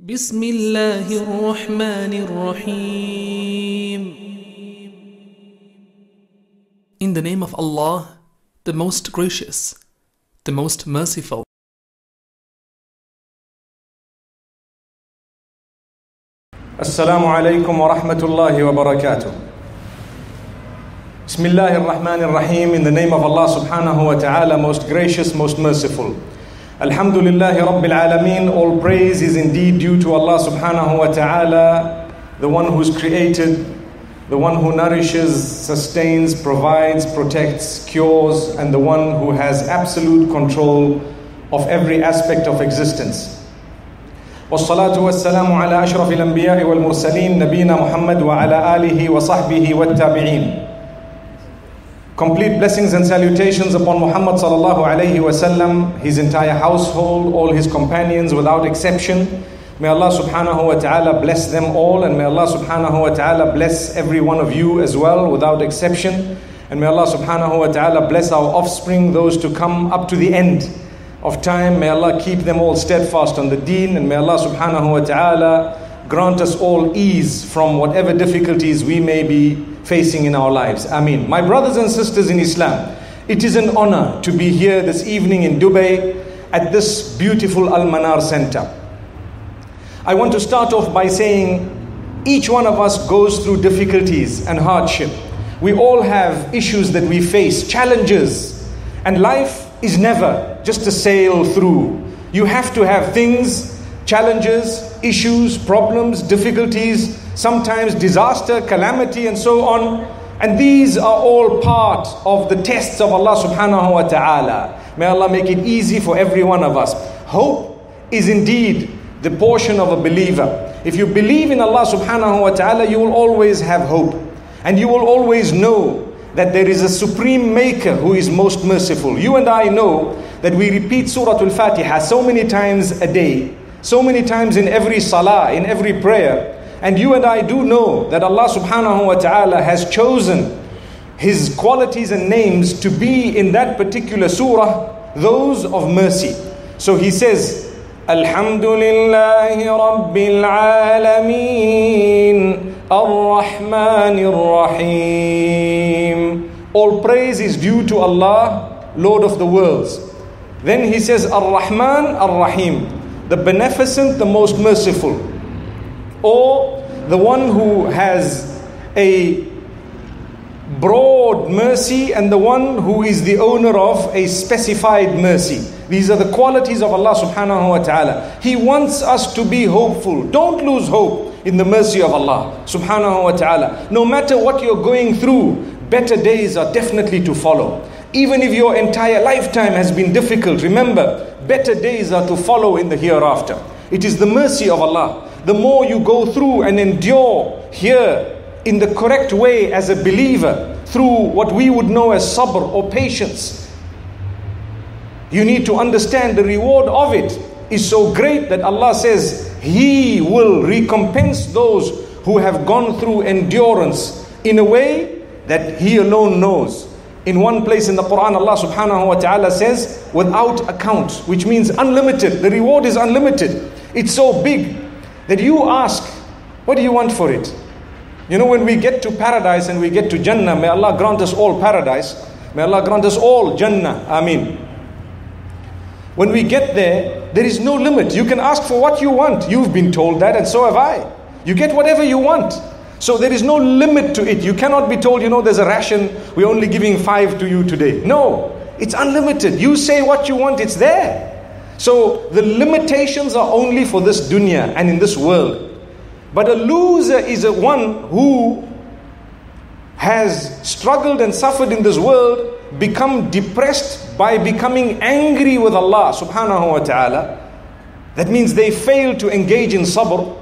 بسم الله الرحمن الرحيم In the name of Allah, the most gracious, the most merciful. السلام عليكم ورحمة الله وبركاته. بسم الله الرحمن الرحيم in the name of Allah subhanahu wa ta'ala most gracious most merciful. Alhamdulillah Rabbil Alameen all praise is indeed due to Allah subhanahu wa ta'ala the one who's created the one who nourishes sustains provides protects cures and the one who has absolute control of every aspect of existence. والصلاة والسلام على أشرف الأنبياء والمرسلين نبينا محمد وعلى آله وصحبه والتابعين. Complete blessings and salutations upon Muhammad sallallahu alayhi wasallam, his entire household, all his companions without exception. May Allah subhanahu wa ta'ala bless them all and may Allah subhanahu wa ta'ala bless every one of you as well without exception. And may Allah subhanahu wa ta'ala bless our offspring, those to come up to the end of time. May Allah keep them all steadfast on the deen and may Allah subhanahu wa ta'ala grant us all ease from whatever difficulties we may be facing in our lives. I mean, My brothers and sisters in Islam, it is an honor to be here this evening in Dubai at this beautiful Al Manar Center. I want to start off by saying each one of us goes through difficulties and hardship. We all have issues that we face, challenges, and life is never just a sail through. You have to have things, challenges, issues, problems, difficulties, sometimes disaster, calamity, and so on. And these are all part of the tests of Allah subhanahu wa ta'ala. May Allah make it easy for every one of us. Hope is indeed the portion of a believer. If you believe in Allah subhanahu wa ta'ala, you will always have hope. And you will always know that there is a supreme maker who is most merciful. You and I know that we repeat Surah Al-Fatiha so many times a day, so many times in every salah, in every prayer. And you and I do know that Allah subhanahu wa ta'ala has chosen His qualities and names to be in that particular surah those of mercy. So He says, الحمد لله رب العالمين الرحمن الرحيم All praise is due to Allah, Lord of the worlds. Then he says, Ar-Rahman, Ar-Rahim, the beneficent, the most merciful. Or the one who has a broad mercy and the one who is the owner of a specified mercy. These are the qualities of Allah subhanahu wa ta'ala. He wants us to be hopeful. Don't lose hope in the mercy of Allah subhanahu wa ta'ala. No matter what you're going through, better days are definitely to follow. Even if your entire lifetime has been difficult, remember, better days are to follow in the hereafter. It is the mercy of Allah. The more you go through and endure here in the correct way as a believer through what we would know as sabr or patience, you need to understand the reward of it is so great that Allah says He will recompense those who have gone through endurance in a way that He alone knows. In one place in the Quran, Allah subhanahu wa ta'ala says, without account, which means unlimited. The reward is unlimited. It's so big that you ask, what do you want for it? You know, when we get to paradise and we get to Jannah, may Allah grant us all paradise. May Allah grant us all Jannah. Ameen. When we get there, there is no limit. You can ask for what you want. You've been told that, and so have I. You get whatever you want. So there is no limit to it. You cannot be told, you know, there's a ration, we're only giving five to you today. No, it's unlimited. You say what you want, it's there. So the limitations are only for this dunya and in this world. But a loser is a one who has struggled and suffered in this world, become depressed by becoming angry with Allah subhanahu wa ta'ala. That means they fail to engage in sabr.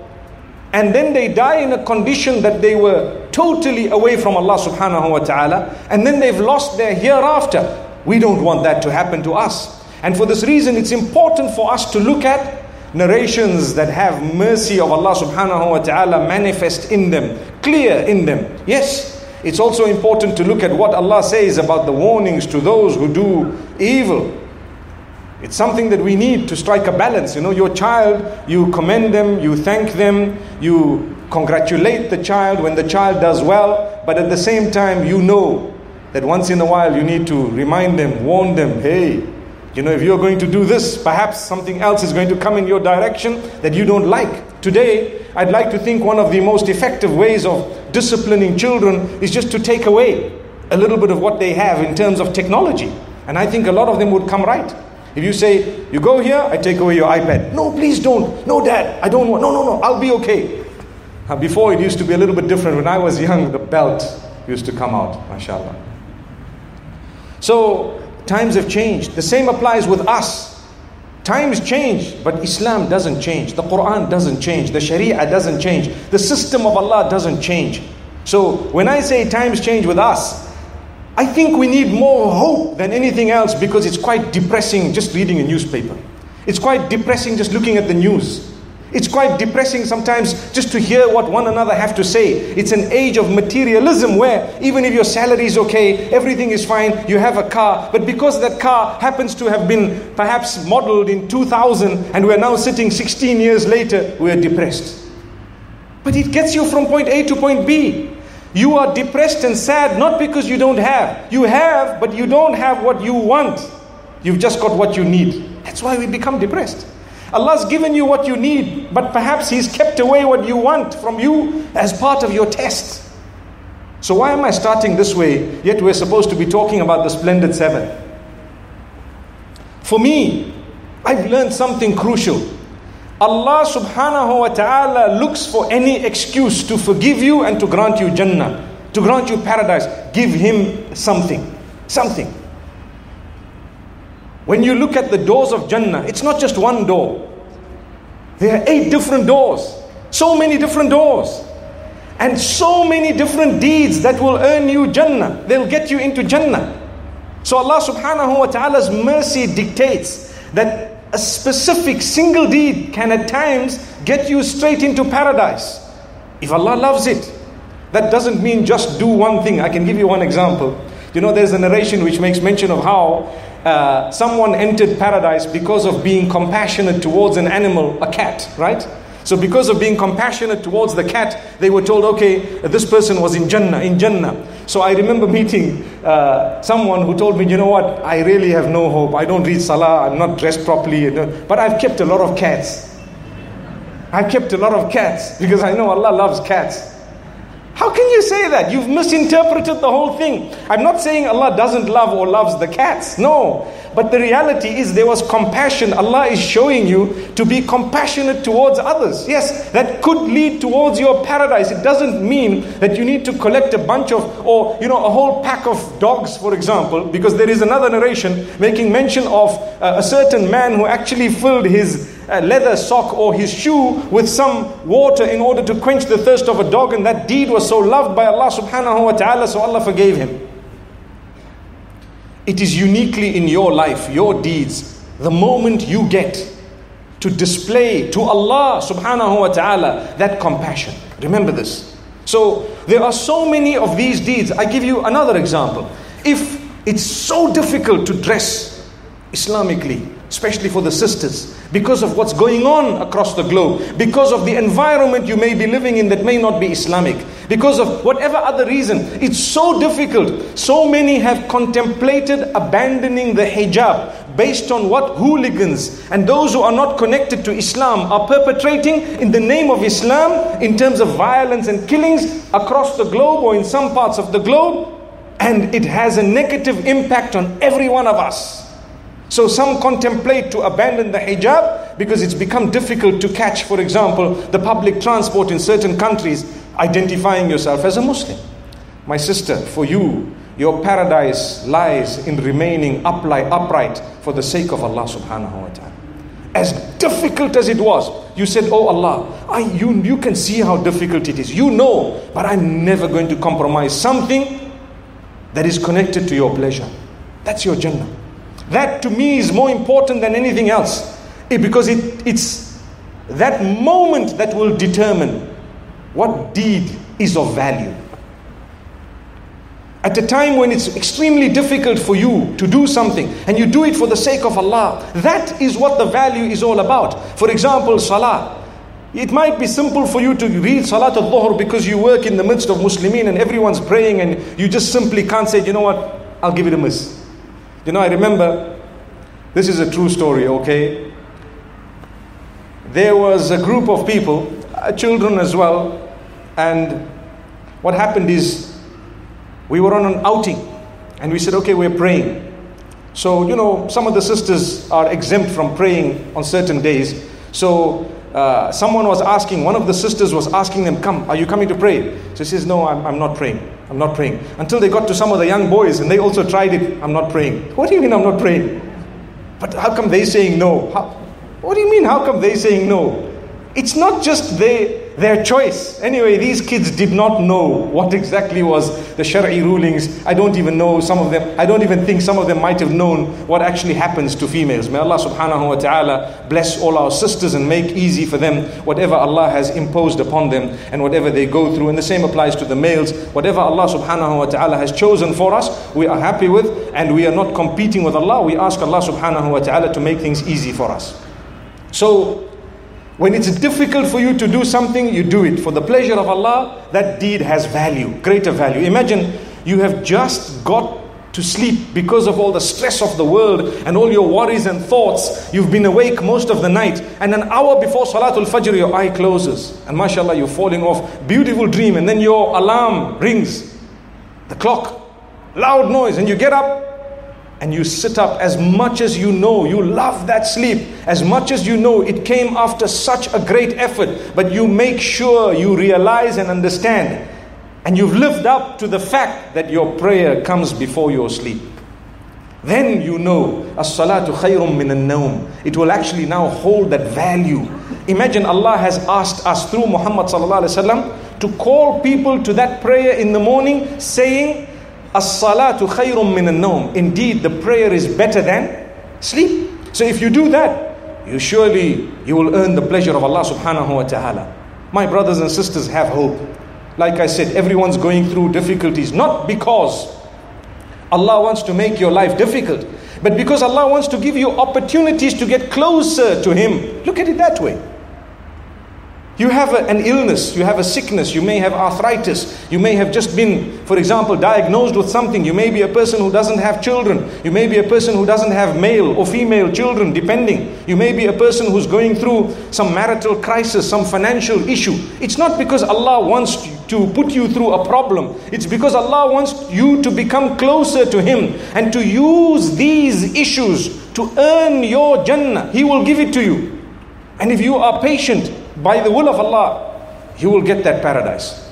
And then they die in a condition that they were totally away from Allah subhanahu wa ta'ala. And then they've lost their hereafter. We don't want that to happen to us. And for this reason, it's important for us to look at narrations that have mercy of Allah subhanahu wa ta'ala manifest in them, clear in them. Yes, it's also important to look at what Allah says about the warnings to those who do evil. It's something that we need to strike a balance. You know, your child, you commend them, you thank them, you congratulate the child when the child does well, but at the same time, you know that once in a while you need to remind them, warn them, hey, you know, if you're going to do this, perhaps something else is going to come in your direction that you don't like. Today, I'd like to think one of the most effective ways of disciplining children is just to take away a little bit of what they have in terms of technology. And I think a lot of them would come right. If you say, you go here, I take away your iPad. No, please don't. No, dad, I don't want. No, no, no, I'll be okay. Uh, before it used to be a little bit different. When I was young, the belt used to come out, mashallah. So, times have changed. The same applies with us. Times change, but Islam doesn't change. The Quran doesn't change. The Sharia doesn't change. The system of Allah doesn't change. So, when I say times change with us, I think we need more hope than anything else because it's quite depressing just reading a newspaper. It's quite depressing just looking at the news. It's quite depressing sometimes just to hear what one another have to say. It's an age of materialism where even if your salary is okay, everything is fine, you have a car, but because that car happens to have been perhaps modeled in 2000 and we're now sitting 16 years later, we're depressed. But it gets you from point A to point B. You are depressed and sad not because you don't have. You have, but you don't have what you want. You've just got what you need. That's why we become depressed. Allah's given you what you need, but perhaps He's kept away what you want from you as part of your test. So, why am I starting this way? Yet we're supposed to be talking about the splendid seven. For me, I've learned something crucial. Allah subhanahu wa ta'ala looks for any excuse to forgive you and to grant you Jannah, to grant you paradise. Give Him something. Something. When you look at the doors of Jannah, it's not just one door. There are eight different doors. So many different doors. And so many different deeds that will earn you Jannah. They'll get you into Jannah. So Allah subhanahu wa ta'ala's mercy dictates that a specific single deed can at times get you straight into paradise. If Allah loves it, that doesn't mean just do one thing. I can give you one example. You know, there's a narration which makes mention of how uh, someone entered paradise because of being compassionate towards an animal, a cat, right? So, because of being compassionate towards the cat, they were told, okay, this person was in Jannah, in Jannah. So, I remember meeting uh, someone who told me, you know what, I really have no hope. I don't read Salah, I'm not dressed properly, but I've kept a lot of cats. I've kept a lot of cats because I know Allah loves cats. How can you say that? You've misinterpreted the whole thing. I'm not saying Allah doesn't love or loves the cats. No. But the reality is there was compassion. Allah is showing you to be compassionate towards others. Yes, that could lead towards your paradise. It doesn't mean that you need to collect a bunch of, or, you know, a whole pack of dogs, for example, because there is another narration making mention of uh, a certain man who actually filled his a leather sock or his shoe with some water in order to quench the thirst of a dog, and that deed was so loved by Allah subhanahu wa ta'ala, so Allah forgave him. It is uniquely in your life, your deeds, the moment you get to display to Allah subhanahu wa ta'ala that compassion. Remember this. So there are so many of these deeds. I give you another example. If it's so difficult to dress Islamically, especially for the sisters, because of what's going on across the globe, because of the environment you may be living in that may not be Islamic, because of whatever other reason. It's so difficult. So many have contemplated abandoning the hijab based on what hooligans and those who are not connected to Islam are perpetrating in the name of Islam in terms of violence and killings across the globe or in some parts of the globe. And it has a negative impact on every one of us. So some contemplate to abandon the hijab because it's become difficult to catch, for example, the public transport in certain countries, identifying yourself as a Muslim. My sister, for you, your paradise lies in remaining upright, for the sake of Allah subhanahu wa ta'ala. As difficult as it was, you said, Oh Allah, I, you, you can see how difficult it is. You know, but I'm never going to compromise something that is connected to your pleasure. That's your Jannah. That to me is more important than anything else. It, because it, it's that moment that will determine what deed is of value. At a time when it's extremely difficult for you to do something and you do it for the sake of Allah, that is what the value is all about. For example, salah. It might be simple for you to read Salat al Dhuhr because you work in the midst of Muslimin and everyone's praying and you just simply can't say, you know what, I'll give it a miss. You know, I remember, this is a true story, okay? There was a group of people, uh, children as well, and what happened is we were on an outing and we said, okay, we're praying. So, you know, some of the sisters are exempt from praying on certain days. So, uh, someone was asking, one of the sisters was asking them, Come, are you coming to pray? So she says, No, I'm, I'm not praying. I'm not praying. Until they got to some of the young boys and they also tried it, I'm not praying. What do you mean I'm not praying? But how come they saying no? How, what do you mean, how come they saying no? It's not just they, their choice. Anyway, these kids did not know what exactly was the Shari'i rulings. I don't even know some of them. I don't even think some of them might have known what actually happens to females. May Allah subhanahu wa ta'ala bless all our sisters and make easy for them whatever Allah has imposed upon them and whatever they go through. And the same applies to the males. Whatever Allah subhanahu wa ta'ala has chosen for us, we are happy with and we are not competing with Allah. We ask Allah subhanahu wa ta'ala to make things easy for us. So when it's difficult for you to do something, you do it. For the pleasure of Allah, that deed has value, greater value. Imagine you have just got to sleep because of all the stress of the world and all your worries and thoughts. You've been awake most of the night, and an hour before Salatul Fajr, your eye closes, and mashallah, you're falling off. Beautiful dream, and then your alarm rings, the clock, loud noise, and you get up and you sit up as much as you know you love that sleep as much as you know it came after such a great effort but you make sure you realize and understand and you've lived up to the fact that your prayer comes before your sleep. Then you know as-salatu khayrum min an-nawm it will actually now hold that value. Imagine Allah has asked us through Muhammad sallallahu alaihi wasallam to call people to that prayer in the morning saying as-salatu khayrum min an-nawm. Indeed, the prayer is better than sleep. So if you do that, you surely you will earn the pleasure of Allah subhanahu wa ta'ala. My brothers and sisters have hope. Like I said, everyone's going through difficulties, not because Allah wants to make your life difficult, but because Allah wants to give you opportunities to get closer to Him. Look at it that way. You have a, an illness, you have a sickness, you may have arthritis, you may have just been, for example, diagnosed with something. You may be a person who doesn't have children, you may be a person who doesn't have male or female children, depending. You may be a person who's going through some marital crisis, some financial issue. It's not because Allah wants to put you through a problem, it's because Allah wants you to become closer to Him and to use these issues to earn your Jannah. He will give it to you. And if you are patient, by the will of Allah, you will get that paradise.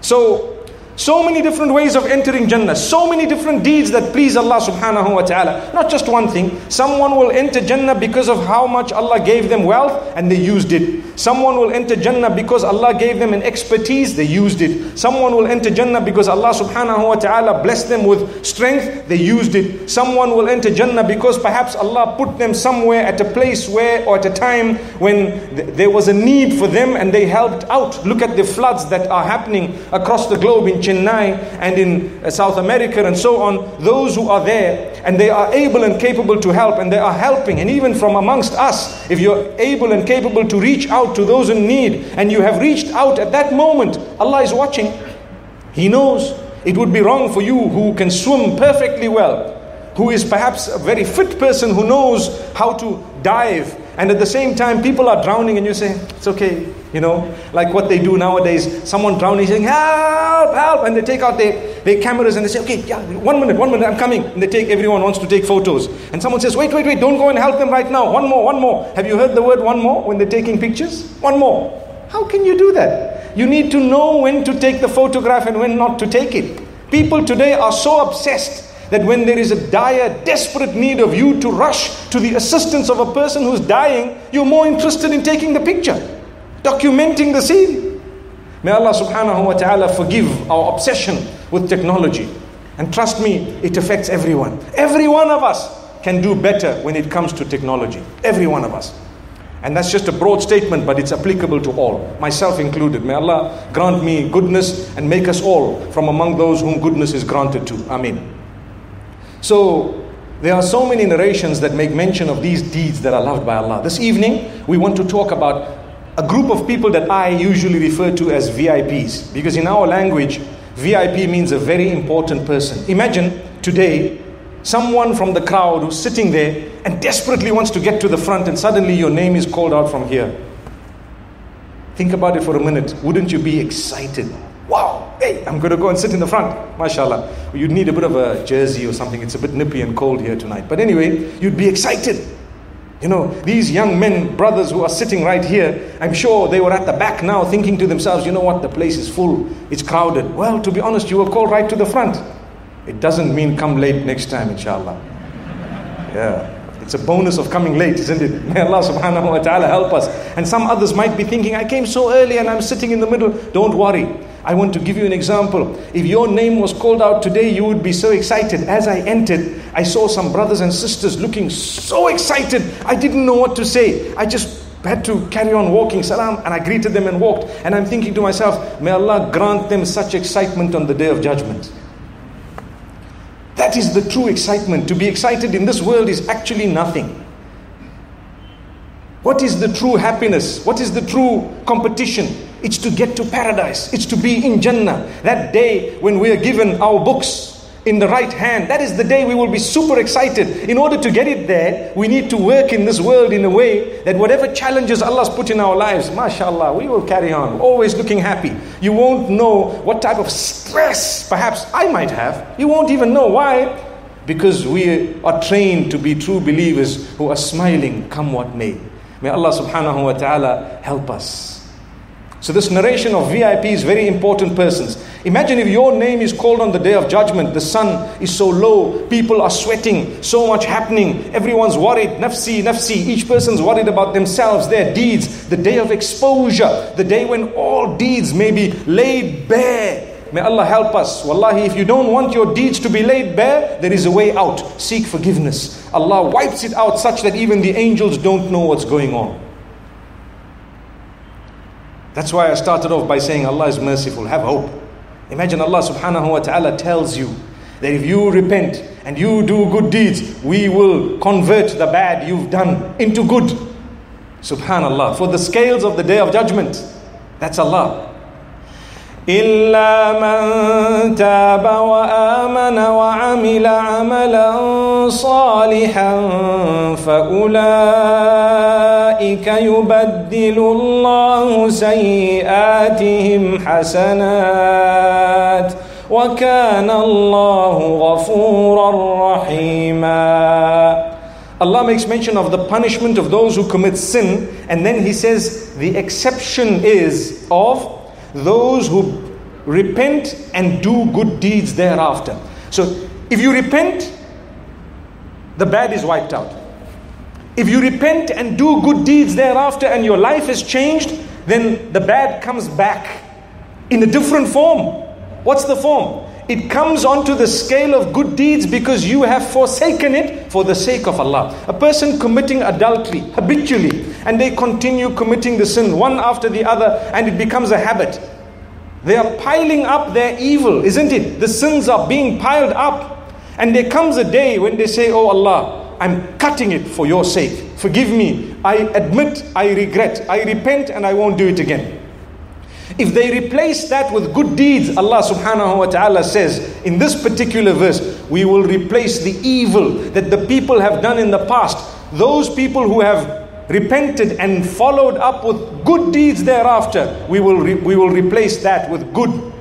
So, so many different ways of entering Jannah, so many different deeds that please Allah subhanahu wa ta'ala. Not just one thing. Someone will enter Jannah because of how much Allah gave them wealth and they used it. Someone will enter Jannah because Allah gave them an expertise, they used it. Someone will enter Jannah because Allah subhanahu wa ta'ala blessed them with strength, they used it. Someone will enter Jannah because perhaps Allah put them somewhere at a place where or at a time when th- there was a need for them and they helped out. Look at the floods that are happening across the globe in and in uh, South America and so on, those who are there and they are able and capable to help and they are helping. And even from amongst us, if you're able and capable to reach out to those in need and you have reached out at that moment, Allah is watching. He knows it would be wrong for you who can swim perfectly well, who is perhaps a very fit person who knows how to dive and at the same time people are drowning and you say it's okay you know? Like what they do nowadays someone drowning saying help help and they take out their, their cameras and they say okay yeah one minute one minute i'm coming. And they take everyone wants to take photos. And someone says wait wait wait don't go and help them right now. One more one more. Have you heard the word one more when they're taking pictures? One more. How can you do that? You need to know when to take the photograph and when not to take it. People today are so obsessed that when there is a dire, desperate need of you to rush to the assistance of a person who's dying, you're more interested in taking the picture, documenting the scene. May Allah subhanahu wa ta'ala forgive our obsession with technology. And trust me, it affects everyone. Every one of us can do better when it comes to technology. Every one of us. And that's just a broad statement, but it's applicable to all, myself included. May Allah grant me goodness and make us all from among those whom goodness is granted to. Amen. So, there are so many narrations that make mention of these deeds that are loved by Allah. This evening, we want to talk about a group of people that I usually refer to as VIPs, because in our language, VIP means a very important person. Imagine today someone from the crowd who's sitting there and desperately wants to get to the front, and suddenly your name is called out from here. Think about it for a minute. Wouldn't you be excited? Hey, I'm going to go and sit in the front. MashaAllah. You'd need a bit of a jersey or something. It's a bit nippy and cold here tonight. But anyway, you'd be excited. You know, these young men, brothers who are sitting right here, I'm sure they were at the back now thinking to themselves, you know what, the place is full, it's crowded. Well, to be honest, you were called right to the front. It doesn't mean come late next time, inshallah. Yeah. It's a bonus of coming late, isn't it? May Allah subhanahu wa ta'ala help us. And some others might be thinking, I came so early and I'm sitting in the middle. Don't worry. I want to give you an example. If your name was called out today, you would be so excited. As I entered, I saw some brothers and sisters looking so excited. I didn't know what to say. I just had to carry on walking, salam, and I greeted them and walked. And I'm thinking to myself, may Allah grant them such excitement on the day of judgment. That is the true excitement. To be excited in this world is actually nothing. What is the true happiness? What is the true competition? It's to get to paradise. It's to be in Jannah. That day when we are given our books in the right hand, that is the day we will be super excited. In order to get it there, we need to work in this world in a way that whatever challenges Allah's put in our lives, mashallah, we will carry on, always looking happy. You won't know what type of stress perhaps I might have. You won't even know why. Because we are trained to be true believers who are smiling, come what may. May Allah subhanahu wa ta'ala help us. So, this narration of VIPs, very important persons. Imagine if your name is called on the day of judgment, the sun is so low, people are sweating, so much happening, everyone's worried, nafsi, nafsi, each person's worried about themselves, their deeds, the day of exposure, the day when all deeds may be laid bare. May Allah help us. Wallahi, if you don't want your deeds to be laid bare, there is a way out. Seek forgiveness. Allah wipes it out such that even the angels don't know what's going on. That's why I started off by saying Allah is merciful. Have hope. Imagine Allah subhanahu wa ta'ala tells you that if you repent and you do good deeds, we will convert the bad you've done into good. Subhanallah. For the scales of the day of judgment, that's Allah. إلا من تاب وآمن وعمل عملا صالحا فأولئك يبدل الله سيئاتهم حسنات وكان الله غفورا رحيما Allah makes mention of the punishment of those who commit sin and then he says the exception is of those who repent and do good deeds thereafter. So if you repent, the bad is wiped out. If you repent and do good deeds thereafter and your life is changed, then the bad comes back in a different form. What's the form? It comes onto the scale of good deeds because you have forsaken it for the sake of Allah. A person committing adultery habitually and they continue committing the sin one after the other and it becomes a habit. They are piling up their evil, isn't it? The sins are being piled up. And there comes a day when they say, Oh Allah, I'm cutting it for your sake. Forgive me. I admit, I regret, I repent, and I won't do it again. If they replace that with good deeds, Allah subhanahu wa ta'ala says in this particular verse, we will replace the evil that the people have done in the past. Those people who have repented and followed up with good deeds thereafter, we will, re- we will replace that with good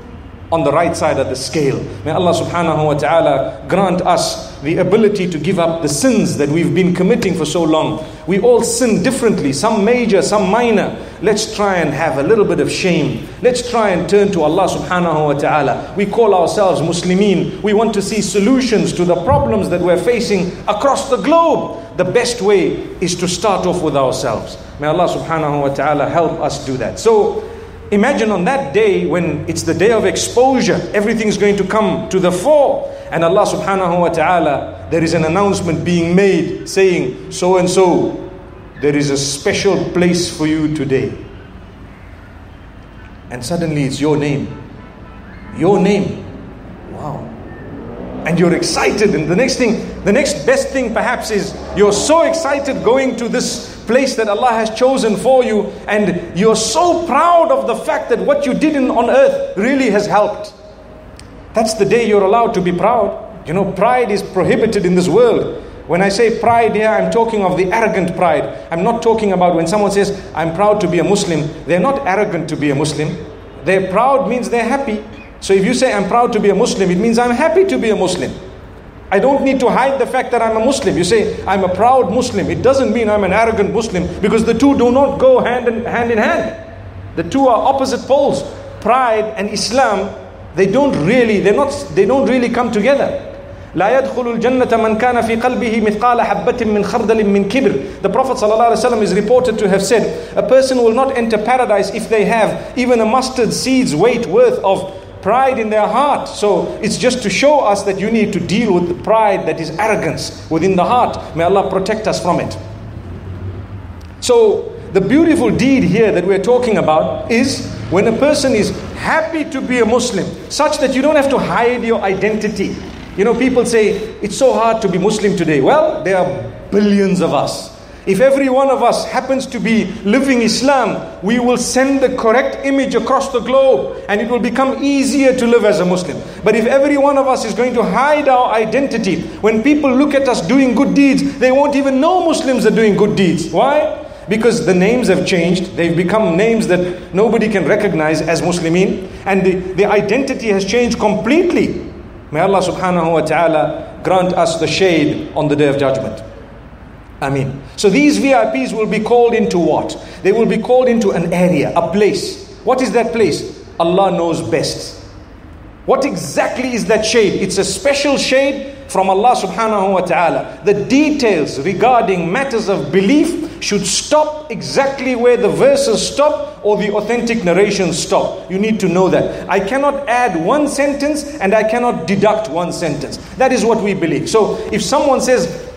on the right side of the scale. May Allah subhanahu wa ta'ala grant us the ability to give up the sins that we've been committing for so long. We all sin differently, some major, some minor. Let's try and have a little bit of shame. Let's try and turn to Allah subhanahu wa ta'ala. We call ourselves Muslimin. We want to see solutions to the problems that we're facing across the globe. The best way is to start off with ourselves. May Allah subhanahu wa ta'ala help us do that. So, Imagine on that day when it's the day of exposure, everything's going to come to the fore. And Allah subhanahu wa ta'ala, there is an announcement being made saying, so and so there is a special place for you today. And suddenly it's your name. Your name. Wow. And you're excited. And the next thing, the next best thing perhaps is you're so excited going to this place that Allah has chosen for you. And you're so proud of the fact that what you did in, on earth really has helped. That's the day you're allowed to be proud. You know, pride is prohibited in this world. When I say pride here, I'm talking of the arrogant pride. I'm not talking about when someone says, I'm proud to be a Muslim. They're not arrogant to be a Muslim. They're proud means they're happy. So if you say, I'm proud to be a Muslim, it means I'm happy to be a Muslim. I don't need to hide the fact that I'm a Muslim. You say, I'm a proud Muslim. It doesn't mean I'm an arrogant Muslim because the two do not go hand in hand. In hand. The two are opposite poles. Pride and Islam, they don't really, they're not, they don't really come together. لا يدخل الجنة من كان في قلبه مثقال حبة من خردل من كبر The Prophet ﷺ is reported to have said a person will not enter paradise if they have even a mustard seed's weight worth of pride in their heart. So it's just to show us that you need to deal with the pride that is arrogance within the heart. May Allah protect us from it. So the beautiful deed here that we're talking about is when a person is happy to be a Muslim, such that you don't have to hide your identity. You know, people say it's so hard to be Muslim today. Well, there are billions of us. If every one of us happens to be living Islam, we will send the correct image across the globe and it will become easier to live as a Muslim. But if every one of us is going to hide our identity, when people look at us doing good deeds, they won't even know Muslims are doing good deeds. Why? Because the names have changed, they've become names that nobody can recognize as Muslimin, and the, the identity has changed completely. May Allah subhanahu wa ta'ala grant us the shade on the day of judgment. Ameen. So these VIPs will be called into what? They will be called into an area, a place. What is that place? Allah knows best. What exactly is that shade? It's a special shade from Allah subhanahu wa ta'ala. The details regarding matters of belief should stop exactly where the verses stop or the authentic narrations stop. You need to know that. I cannot add one sentence and I cannot deduct one sentence. That is what we believe. So if someone says,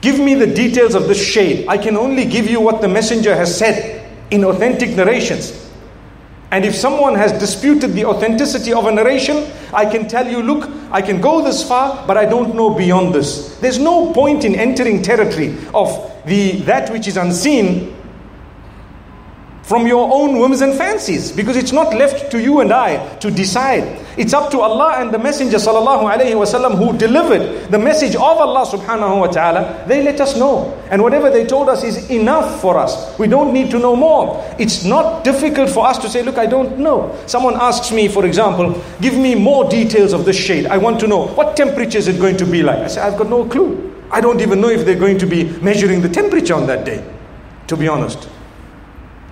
Give me the details of this shade, I can only give you what the messenger has said in authentic narrations. And if someone has disputed the authenticity of a narration, I can tell you, look, I can go this far, but I don't know beyond this. There's no point in entering territory of the that which is unseen from your own whims and fancies because it's not left to you and I to decide. It's up to Allah and the Messenger sallallahu alaihi wasallam who delivered the message of Allah subhanahu wa ta'ala. They let us know. And whatever they told us is enough for us. We don't need to know more. It's not difficult for us to say, look, I don't know. Someone asks me, for example, give me more details of this shade. I want to know what temperature is it going to be like? I say, I've got no clue. I don't even know if they're going to be measuring the temperature on that day, to be honest.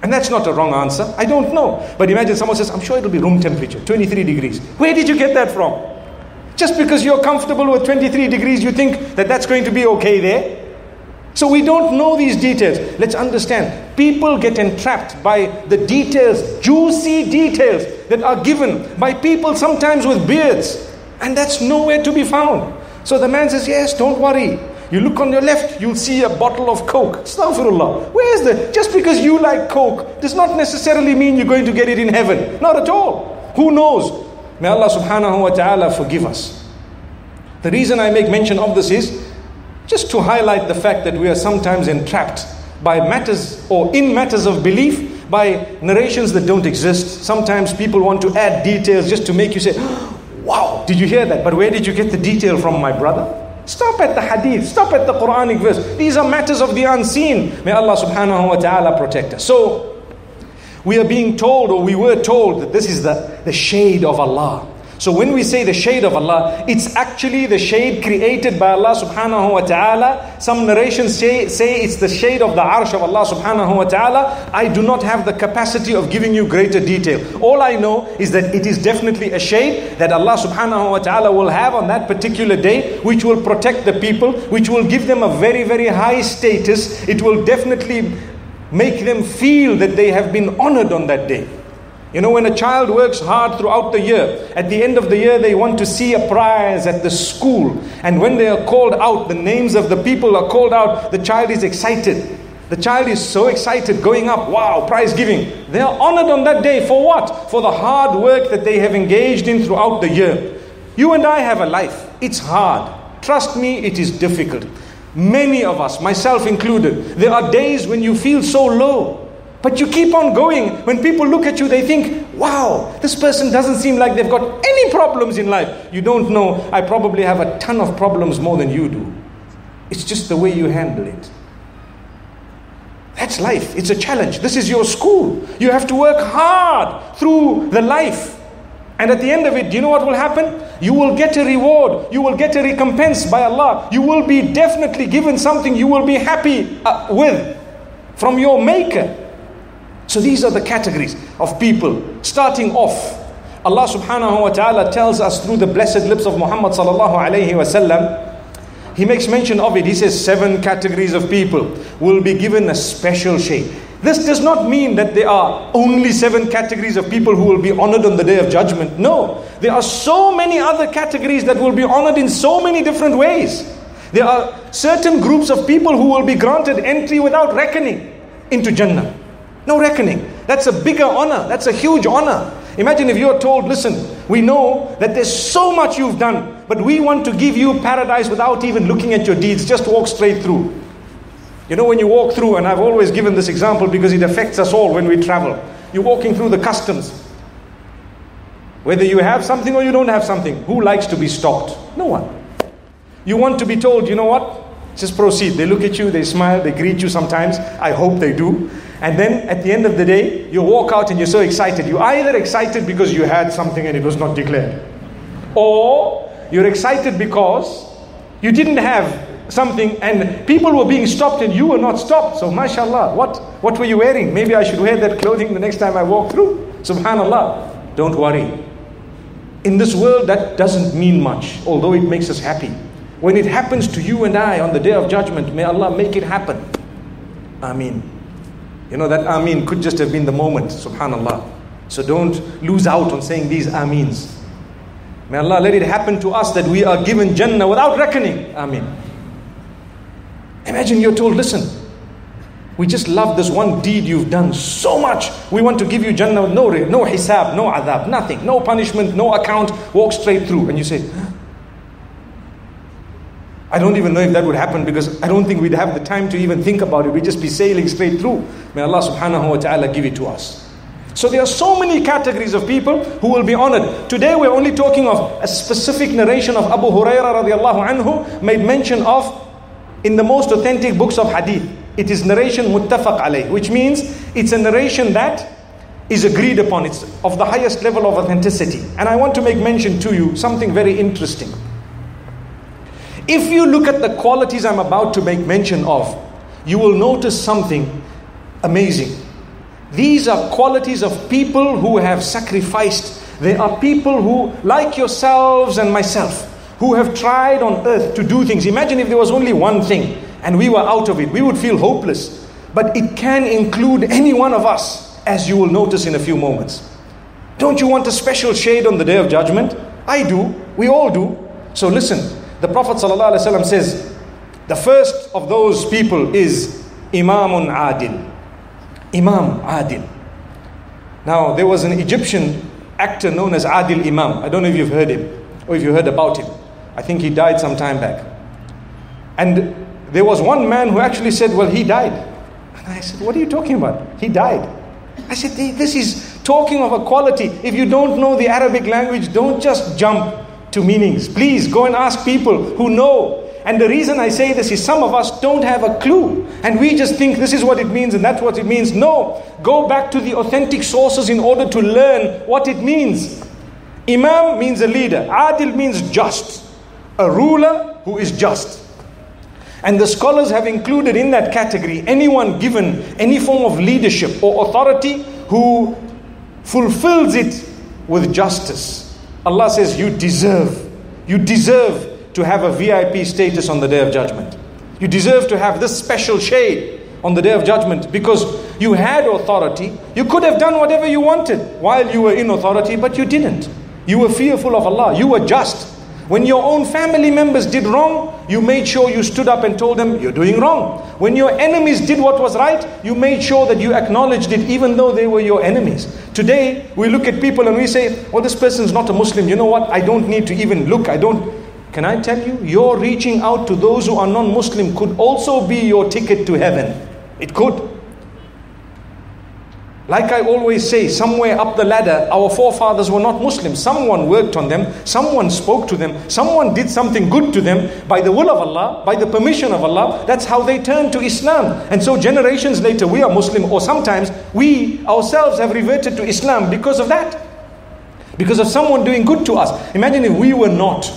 And that's not a wrong answer. I don't know. But imagine someone says, I'm sure it'll be room temperature, 23 degrees. Where did you get that from? Just because you're comfortable with 23 degrees, you think that that's going to be okay there? So we don't know these details. Let's understand. People get entrapped by the details, juicy details that are given by people sometimes with beards. And that's nowhere to be found. So the man says, Yes, don't worry. You look on your left, you'll see a bottle of Coke. Astaghfirullah. Where's the. Just because you like Coke does not necessarily mean you're going to get it in heaven. Not at all. Who knows? May Allah subhanahu wa ta'ala forgive us. The reason I make mention of this is just to highlight the fact that we are sometimes entrapped by matters or in matters of belief by narrations that don't exist. Sometimes people want to add details just to make you say, Wow, did you hear that? But where did you get the detail from, my brother? Stop at the hadith, stop at the Quranic verse. These are matters of the unseen. May Allah subhanahu wa ta'ala protect us. So, we are being told, or we were told, that this is the, the shade of Allah. So when we say the shade of Allah, it's actually the shade created by Allah subhanahu wa ta'ala. Some narrations say, say it's the shade of the arsh of Allah subhanahu wa ta'ala. I do not have the capacity of giving you greater detail. All I know is that it is definitely a shade that Allah subhanahu wa ta'ala will have on that particular day, which will protect the people, which will give them a very, very high status. It will definitely make them feel that they have been honored on that day. You know, when a child works hard throughout the year, at the end of the year, they want to see a prize at the school. And when they are called out, the names of the people are called out, the child is excited. The child is so excited going up. Wow, prize giving. They are honored on that day for what? For the hard work that they have engaged in throughout the year. You and I have a life. It's hard. Trust me, it is difficult. Many of us, myself included, there are days when you feel so low. But you keep on going. When people look at you, they think, wow, this person doesn't seem like they've got any problems in life. You don't know, I probably have a ton of problems more than you do. It's just the way you handle it. That's life. It's a challenge. This is your school. You have to work hard through the life. And at the end of it, do you know what will happen? You will get a reward. You will get a recompense by Allah. You will be definitely given something you will be happy uh, with from your Maker. So these are the categories of people. Starting off, Allah subhanahu wa ta'ala tells us through the blessed lips of Muhammad sallallahu alayhi wasallam he makes mention of it. He says seven categories of people will be given a special shade. This does not mean that there are only seven categories of people who will be honored on the day of judgment. No, there are so many other categories that will be honored in so many different ways. There are certain groups of people who will be granted entry without reckoning into Jannah. No reckoning. That's a bigger honor. That's a huge honor. Imagine if you're told, listen, we know that there's so much you've done, but we want to give you paradise without even looking at your deeds. Just walk straight through. You know, when you walk through, and I've always given this example because it affects us all when we travel. You're walking through the customs. Whether you have something or you don't have something, who likes to be stopped? No one. You want to be told, you know what? Just proceed. They look at you, they smile, they greet you sometimes. I hope they do. And then at the end of the day, you walk out and you're so excited. You're either excited because you had something and it was not declared, or you're excited because you didn't have something and people were being stopped and you were not stopped. So, mashallah, what, what were you wearing? Maybe I should wear that clothing the next time I walk through. Subhanallah. Don't worry. In this world, that doesn't mean much, although it makes us happy. When it happens to you and I on the day of judgment, may Allah make it happen. Ameen. You know, that Ameen could just have been the moment, subhanAllah. So don't lose out on saying these Ameens. May Allah let it happen to us that we are given Jannah without reckoning. Ameen. Imagine you're told, listen, we just love this one deed you've done so much. We want to give you Jannah, no, no hisab, no adhab, nothing, no punishment, no account, walk straight through. And you say, I don't even know if that would happen because I don't think we'd have the time to even think about it. We'd just be sailing straight through. May Allah subhanahu wa ta'ala give it to us. So there are so many categories of people who will be honored. Today we're only talking of a specific narration of Abu Hurairah radiallahu anhu made mention of in the most authentic books of hadith. It is narration muttafaq alayh, which means it's a narration that is agreed upon. It's of the highest level of authenticity. And I want to make mention to you something very interesting. If you look at the qualities I'm about to make mention of, you will notice something amazing. These are qualities of people who have sacrificed. They are people who, like yourselves and myself, who have tried on earth to do things. Imagine if there was only one thing and we were out of it, we would feel hopeless. But it can include any one of us, as you will notice in a few moments. Don't you want a special shade on the day of judgment? I do. We all do. So listen, the Prophet ﷺ says, the first of those people is Imamun Adil. Imam Adil. Now, there was an Egyptian actor known as Adil Imam. I don't know if you've heard him or if you heard about him. I think he died some time back. And there was one man who actually said, Well, he died. And I said, What are you talking about? He died. I said, This is talking of equality. If you don't know the Arabic language, don't just jump to meanings. Please go and ask people who know. And the reason I say this is some of us don't have a clue. And we just think this is what it means and that's what it means. No, go back to the authentic sources in order to learn what it means. Imam means a leader, Adil means just, a ruler who is just. And the scholars have included in that category anyone given any form of leadership or authority who fulfills it with justice Allah says, You deserve, you deserve to have a VIP status on the day of judgment. You deserve to have this special shade on the day of judgment because you had authority. You could have done whatever you wanted while you were in authority, but you didn't. You were fearful of Allah. You were just. When your own family members did wrong, you made sure you stood up and told them you're doing wrong. When your enemies did what was right, you made sure that you acknowledged it even though they were your enemies. Today, we look at people and we say, well, this person's not a Muslim. You know what? I don't need to even look. I don't. Can I tell you? Your reaching out to those who are non Muslim could also be your ticket to heaven. It could. Like I always say, somewhere up the ladder, our forefathers were not Muslims. Someone worked on them, someone spoke to them, someone did something good to them by the will of Allah, by the permission of Allah. That's how they turned to Islam. And so, generations later, we are Muslim, or sometimes we ourselves have reverted to Islam because of that. Because of someone doing good to us. Imagine if we were not.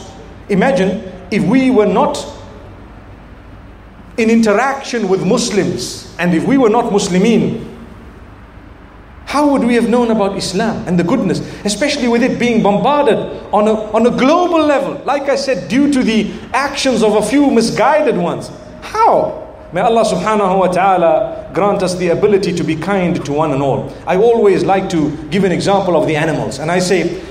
Imagine if we were not in interaction with Muslims and if we were not Muslimin how would we have known about Islam and the goodness, especially with it being bombarded on a, on a global level, like I said, due to the actions of a few misguided ones? How? May Allah subhanahu wa ta'ala grant us the ability to be kind to one and all. I always like to give an example of the animals, and I say,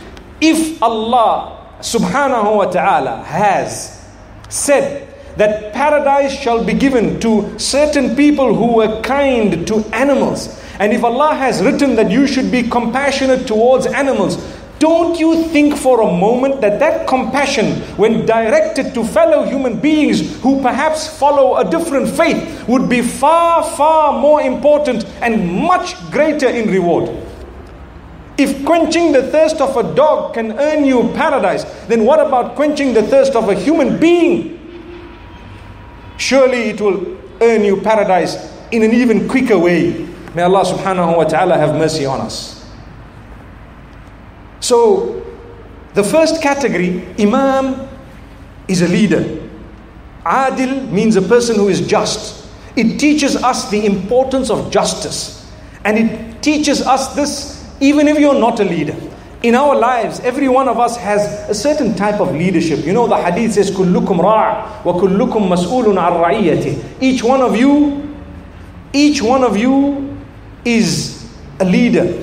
if Allah subhanahu wa ta'ala has said that paradise shall be given to certain people who were kind to animals, and if Allah has written that you should be compassionate towards animals, don't you think for a moment that that compassion, when directed to fellow human beings who perhaps follow a different faith, would be far, far more important and much greater in reward? If quenching the thirst of a dog can earn you paradise, then what about quenching the thirst of a human being? Surely it will earn you paradise in an even quicker way. May Allah subhanahu wa ta'ala have mercy on us. So, the first category, Imam is a leader. Adil means a person who is just. It teaches us the importance of justice. And it teaches us this even if you're not a leader. In our lives, every one of us has a certain type of leadership. You know, the hadith says, Kullukum ra' wa kullukum mas'ulun ar Each one of you, each one of you is a leader.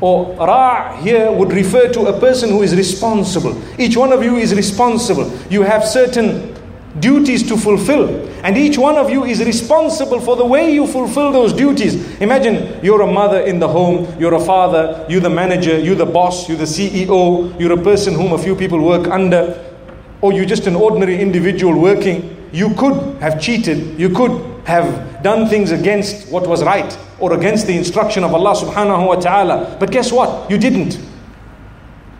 Or ra' here would refer to a person who is responsible. Each one of you is responsible. You have certain duties to fulfill. And each one of you is responsible for the way you fulfill those duties. Imagine you're a mother in the home, you're a father, you're the manager, you're the boss, you're the CEO, you're a person whom a few people work under, or you're just an ordinary individual working. You could have cheated, you could have done things against what was right or against the instruction of Allah subhanahu wa ta'ala. But guess what? You didn't.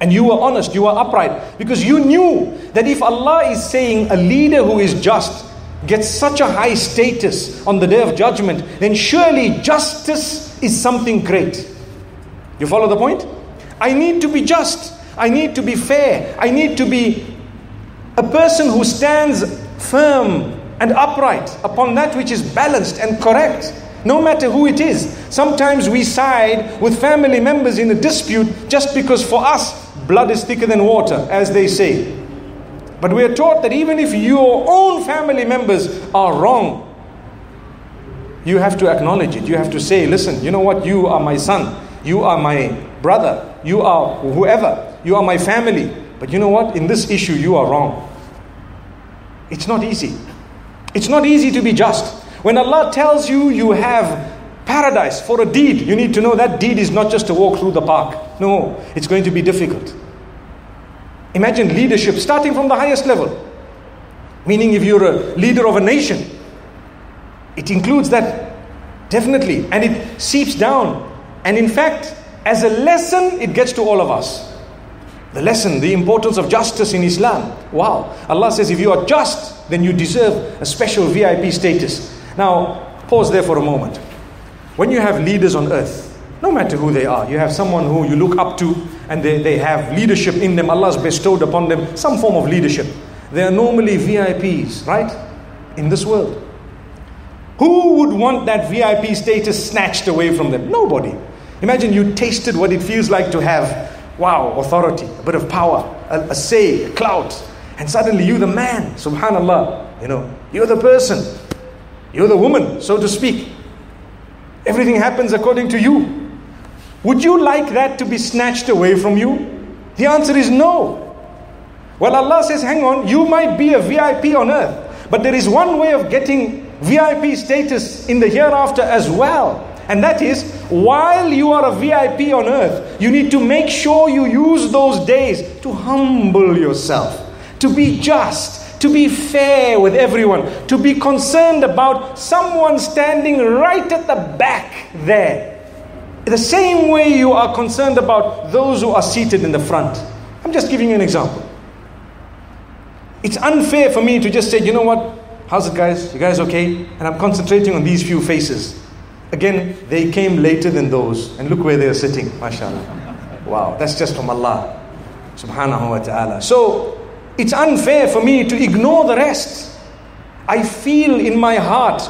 And you were honest, you were upright. Because you knew that if Allah is saying a leader who is just gets such a high status on the day of judgment, then surely justice is something great. You follow the point? I need to be just. I need to be fair. I need to be a person who stands firm and upright upon that which is balanced and correct no matter who it is. Sometimes we side with family members in a dispute just because for us, blood is thicker than water, as they say. But we are taught that even if your own family members are wrong, you have to acknowledge it. You have to say, listen, you know what? You are my son. You are my brother. You are whoever. You are my family. But you know what? In this issue, you are wrong. It's not easy. It's not easy to be just. When Allah tells you you have paradise for a deed, you need to know that deed is not just to walk through the park. No, it's going to be difficult. Imagine leadership starting from the highest level. Meaning, if you're a leader of a nation, it includes that definitely, and it seeps down. And in fact, as a lesson, it gets to all of us. The lesson, the importance of justice in Islam. Wow. Allah says, if you are just, then you deserve a special VIP status. Now, pause there for a moment. When you have leaders on earth, no matter who they are, you have someone who you look up to and they, they have leadership in them, Allah has bestowed upon them some form of leadership. They are normally VIPs, right? In this world. Who would want that VIP status snatched away from them? Nobody. Imagine you tasted what it feels like to have, wow, authority, a bit of power, a, a say, a clout, and suddenly you're the man, subhanallah. You know, you're the person you're the woman, so to speak. Everything happens according to you. Would you like that to be snatched away from you? The answer is no. Well, Allah says, hang on, you might be a VIP on earth, but there is one way of getting VIP status in the hereafter as well. And that is, while you are a VIP on earth, you need to make sure you use those days to humble yourself, to be just, to be fair with everyone, to be concerned about someone standing right at the back there. The same way you are concerned about those who are seated in the front. I'm just giving you an example. It's unfair for me to just say, you know what, how's it, guys? You guys okay? And I'm concentrating on these few faces. Again, they came later than those, and look where they are sitting, mashallah. Wow, that's just from Allah, subhanahu wa ta'ala. So, it's unfair for me to ignore the rest. I feel in my heart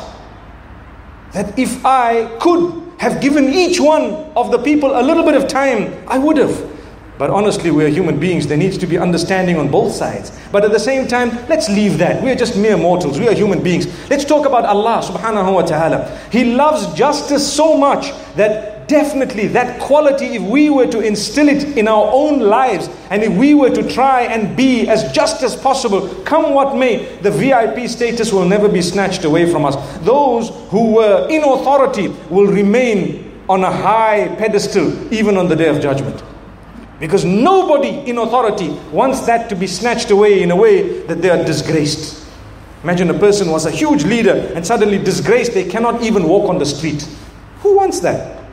that if I could have given each one of the people a little bit of time, I would have. But honestly, we are human beings. There needs to be understanding on both sides. But at the same time, let's leave that. We are just mere mortals. We are human beings. Let's talk about Allah subhanahu wa ta'ala. He loves justice so much that definitely that quality, if we were to instill it in our own lives, and if we were to try and be as just as possible, come what may, the VIP status will never be snatched away from us. Those who were in authority will remain on a high pedestal even on the day of judgment. Because nobody in authority wants that to be snatched away in a way that they are disgraced. Imagine a person was a huge leader and suddenly disgraced, they cannot even walk on the street. Who wants that?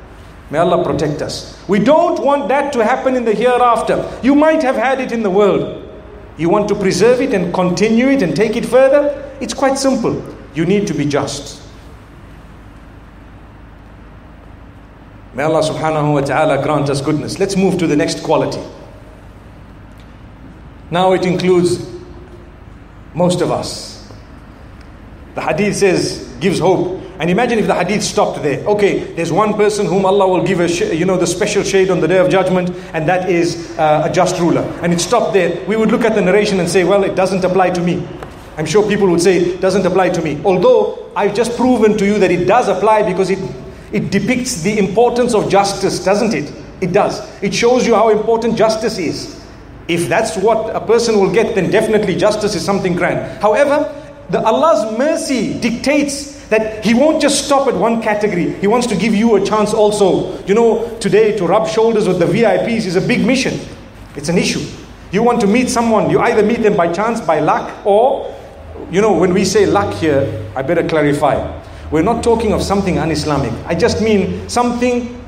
May Allah protect us. We don't want that to happen in the hereafter. You might have had it in the world. You want to preserve it and continue it and take it further? It's quite simple. You need to be just. May Allah subhanahu wa ta'ala grant us goodness. Let's move to the next quality. Now it includes most of us. The hadith says, gives hope. And imagine if the hadith stopped there. Okay, there's one person whom Allah will give a, sh- you know, the special shade on the day of judgment, and that is uh, a just ruler. And it stopped there. We would look at the narration and say, well, it doesn't apply to me. I'm sure people would say, it doesn't apply to me. Although I've just proven to you that it does apply because it it depicts the importance of justice, doesn't it? It does. It shows you how important justice is. If that's what a person will get, then definitely justice is something grand. However, the Allah's mercy dictates that He won't just stop at one category. He wants to give you a chance also. You know, today to rub shoulders with the VIPs is a big mission. It's an issue. You want to meet someone, you either meet them by chance, by luck, or, you know, when we say luck here, I better clarify. We're not talking of something un Islamic. I just mean something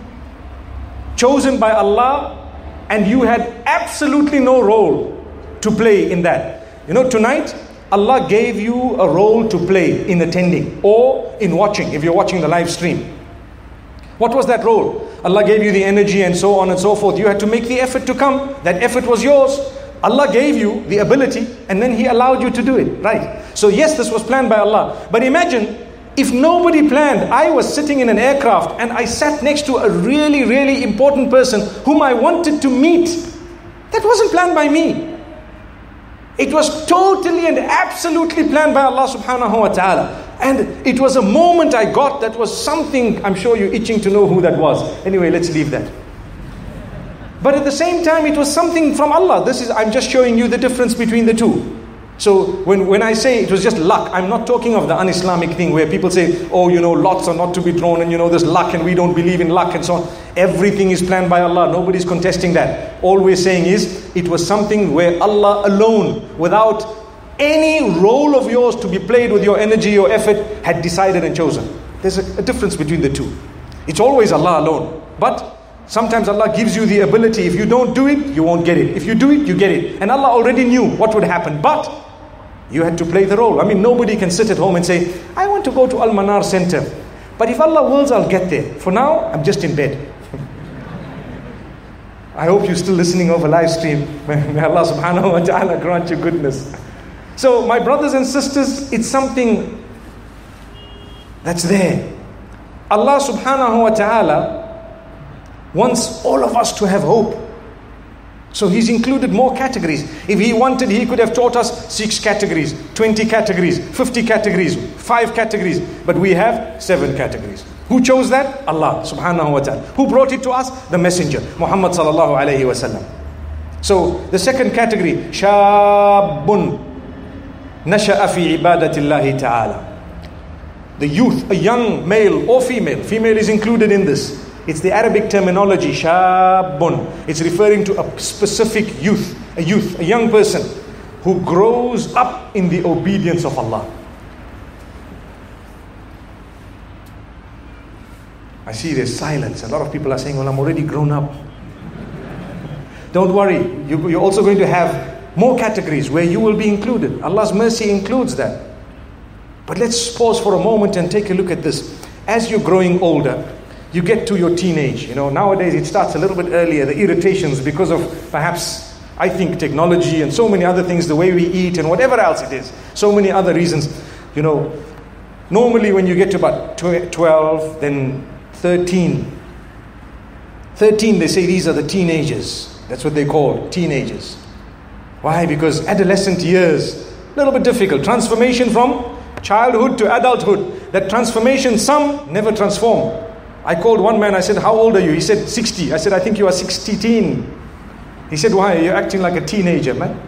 chosen by Allah and you had absolutely no role to play in that. You know, tonight, Allah gave you a role to play in attending or in watching, if you're watching the live stream. What was that role? Allah gave you the energy and so on and so forth. You had to make the effort to come. That effort was yours. Allah gave you the ability and then He allowed you to do it. Right. So, yes, this was planned by Allah. But imagine if nobody planned, I was sitting in an aircraft and I sat next to a really, really important person whom I wanted to meet. That wasn't planned by me. It was totally and absolutely planned by Allah subhanahu wa ta'ala. And it was a moment I got that was something, I'm sure you're itching to know who that was. Anyway, let's leave that. But at the same time, it was something from Allah. This is, I'm just showing you the difference between the two. So when, when I say it was just luck, I'm not talking of the un-Islamic thing where people say, oh, you know, lots are not to be drawn and you know, there's luck and we don't believe in luck and so on. Everything is planned by Allah. Nobody's contesting that. All we're saying is it was something where Allah alone, without any role of yours to be played with your energy, your effort, had decided and chosen. There's a, a difference between the two. It's always Allah alone. But Sometimes Allah gives you the ability. If you don't do it, you won't get it. If you do it, you get it. And Allah already knew what would happen. But you had to play the role. I mean, nobody can sit at home and say, I want to go to Al Manar Center. But if Allah wills, I'll get there. For now, I'm just in bed. I hope you're still listening over live stream. May Allah subhanahu wa ta'ala grant you goodness. So, my brothers and sisters, it's something that's there. Allah subhanahu wa ta'ala wants all of us to have hope. So he's included more categories. If he wanted, he could have taught us six categories, 20 categories, 50 categories, five categories. But we have seven categories. Who chose that? Allah subhanahu wa ta'ala. Who brought it to us? The messenger, Muhammad sallallahu alayhi wa sallam. So the second category, shabun nasha'a fi ibadatillahi ta'ala. The youth, a young male or female, female is included in this. It's the Arabic terminology, shabun. It's referring to a specific youth, a youth, a young person who grows up in the obedience of Allah. I see there's silence. A lot of people are saying, Well, I'm already grown up. Don't worry, you, you're also going to have more categories where you will be included. Allah's mercy includes that. But let's pause for a moment and take a look at this. As you're growing older, you get to your teenage. You know, nowadays it starts a little bit earlier, the irritations because of perhaps, I think, technology and so many other things, the way we eat and whatever else it is. So many other reasons. You know, normally when you get to about 12, then 13. 13, they say these are the teenagers. That's what they call teenagers. Why? Because adolescent years, a little bit difficult. Transformation from childhood to adulthood. That transformation, some never transform. I called one man, I said, How old are you? He said, 60. I said, I think you are 16. He said, Why? You're acting like a teenager, man.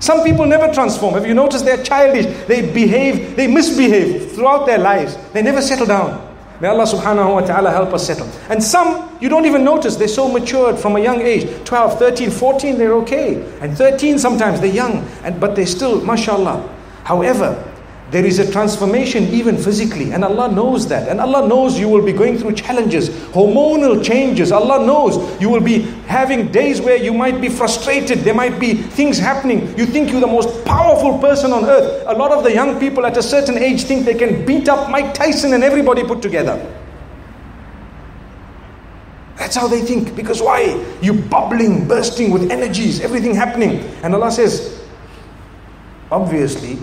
Some people never transform. Have you noticed they're childish? They behave, they misbehave throughout their lives. They never settle down. May Allah subhanahu wa ta'ala help us settle. And some, you don't even notice, they're so matured from a young age 12, 13, 14, they're okay. And 13 sometimes, they're young, and, but they're still, mashallah. However, there is a transformation even physically, and Allah knows that. And Allah knows you will be going through challenges, hormonal changes. Allah knows you will be having days where you might be frustrated, there might be things happening. You think you're the most powerful person on earth. A lot of the young people at a certain age think they can beat up Mike Tyson and everybody put together. That's how they think. Because why? You're bubbling, bursting with energies, everything happening. And Allah says, obviously,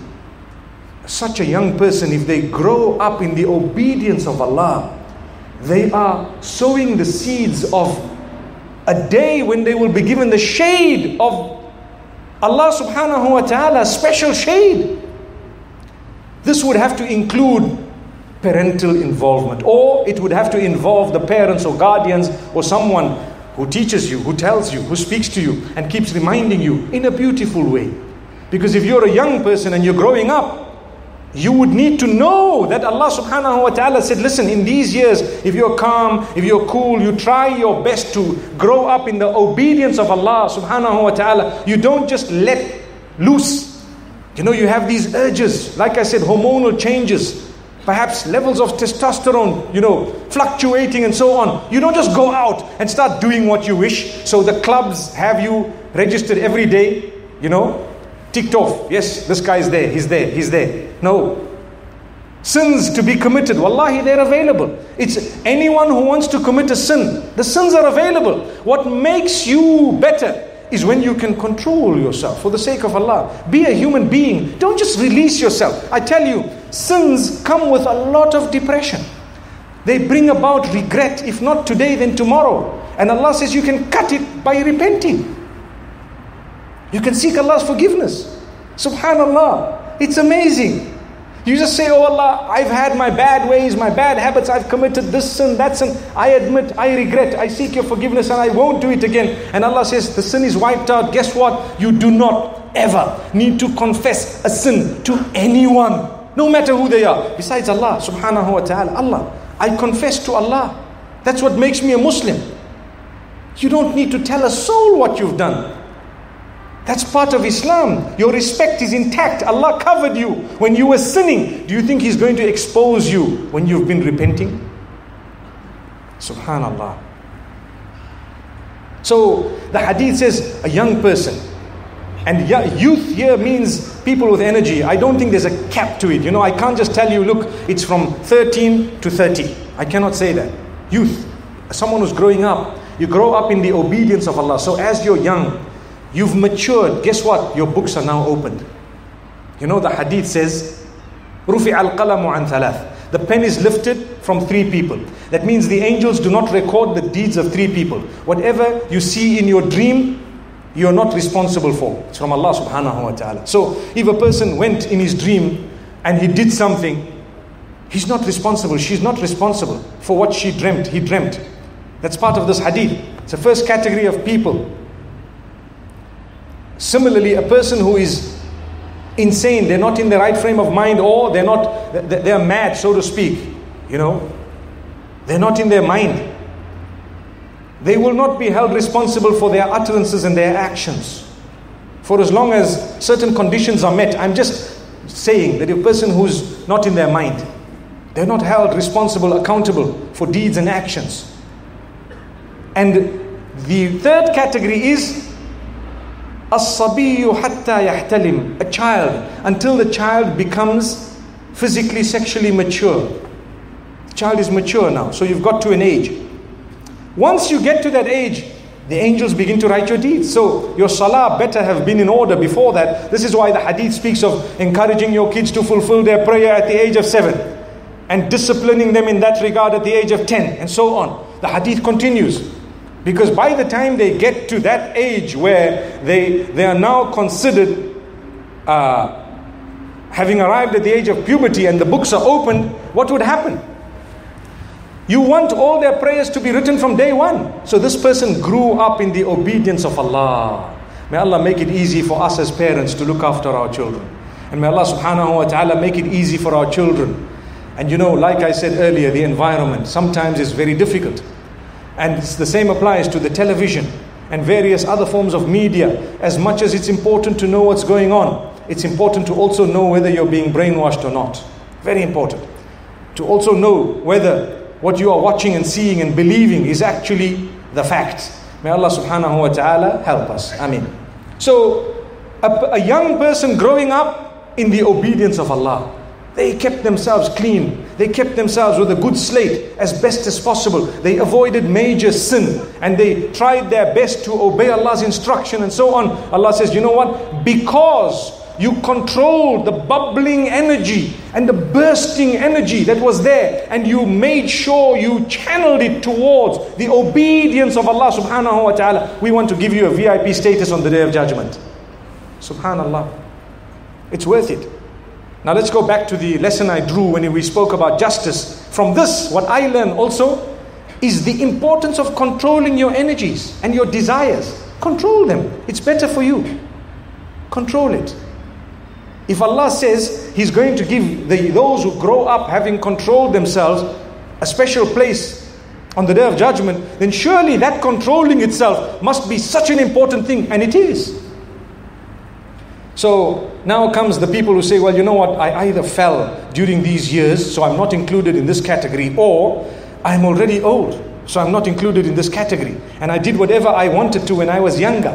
such a young person, if they grow up in the obedience of Allah, they are sowing the seeds of a day when they will be given the shade of Allah subhanahu wa ta'ala, special shade. This would have to include parental involvement, or it would have to involve the parents or guardians or someone who teaches you, who tells you, who speaks to you, and keeps reminding you in a beautiful way. Because if you're a young person and you're growing up, you would need to know that Allah subhanahu wa ta'ala said, listen, in these years, if you're calm, if you're cool, you try your best to grow up in the obedience of Allah subhanahu wa ta'ala. You don't just let loose. You know, you have these urges, like I said, hormonal changes, perhaps levels of testosterone, you know, fluctuating and so on. You don't just go out and start doing what you wish. So the clubs have you registered every day, you know, ticked off. Yes, this guy is there, he's there, he's there. No. Sins to be committed, wallahi, they're available. It's anyone who wants to commit a sin, the sins are available. What makes you better is when you can control yourself for the sake of Allah. Be a human being. Don't just release yourself. I tell you, sins come with a lot of depression. They bring about regret, if not today, then tomorrow. And Allah says you can cut it by repenting. You can seek Allah's forgiveness. Subhanallah. It's amazing. You just say, Oh Allah, I've had my bad ways, my bad habits, I've committed this sin, that sin. I admit, I regret, I seek your forgiveness and I won't do it again. And Allah says, The sin is wiped out. Guess what? You do not ever need to confess a sin to anyone, no matter who they are, besides Allah subhanahu wa ta'ala. Allah, I confess to Allah. That's what makes me a Muslim. You don't need to tell a soul what you've done. That's part of Islam. Your respect is intact. Allah covered you when you were sinning. Do you think He's going to expose you when you've been repenting? Subhanallah. So the hadith says a young person. And youth here means people with energy. I don't think there's a cap to it. You know, I can't just tell you, look, it's from 13 to 30. I cannot say that. Youth, someone who's growing up, you grow up in the obedience of Allah. So as you're young, You've matured. Guess what? Your books are now opened. You know, the hadith says, Rufi al qalamu an thalath. The pen is lifted from three people. That means the angels do not record the deeds of three people. Whatever you see in your dream, you're not responsible for. It's from Allah subhanahu wa ta'ala. So if a person went in his dream and he did something, he's not responsible. She's not responsible for what she dreamt. He dreamt. That's part of this hadith. It's the first category of people Similarly, a person who is insane, they're not in the right frame of mind, or they're not, they're mad, so to speak, you know, they're not in their mind. They will not be held responsible for their utterances and their actions. For as long as certain conditions are met, I'm just saying that a person who's not in their mind, they're not held responsible, accountable for deeds and actions. And the third category is as-sabiyu hatta yahtalim. A child, until the child becomes physically, sexually mature. The child is mature now, so you've got to an age. Once you get to that age, the angels begin to write your deeds. So your salah better have been in order before that. This is why the hadith speaks of encouraging your kids to fulfill their prayer at the age of seven and disciplining them in that regard at the age of ten and so on. The hadith continues. Because by the time they get to that age where they, they are now considered uh, having arrived at the age of puberty and the books are opened, what would happen? You want all their prayers to be written from day one. So this person grew up in the obedience of Allah. May Allah make it easy for us as parents to look after our children. And may Allah subhanahu wa ta'ala make it easy for our children. And you know, like I said earlier, the environment sometimes is very difficult. And the same applies to the television and various other forms of media. As much as it's important to know what's going on, it's important to also know whether you're being brainwashed or not. Very important. To also know whether what you are watching and seeing and believing is actually the fact. May Allah subhanahu wa ta'ala help us. Ameen. So, a, a young person growing up in the obedience of Allah, they kept themselves clean. They kept themselves with a good slate as best as possible. They avoided major sin and they tried their best to obey Allah's instruction and so on. Allah says, You know what? Because you controlled the bubbling energy and the bursting energy that was there, and you made sure you channeled it towards the obedience of Allah subhanahu wa ta'ala. We want to give you a VIP status on the day of judgment. Subhanallah. It's worth it. Now let's go back to the lesson I drew when we spoke about justice. From this, what I learned also is the importance of controlling your energies and your desires. Control them. It's better for you. Control it. If Allah says He's going to give the, those who grow up having controlled themselves a special place on the day of judgment, then surely that controlling itself must be such an important thing, and it is. So now comes the people who say, well, you know what, I either fell during these years, so I'm not included in this category, or I'm already old, so I'm not included in this category, and I did whatever I wanted to when I was younger.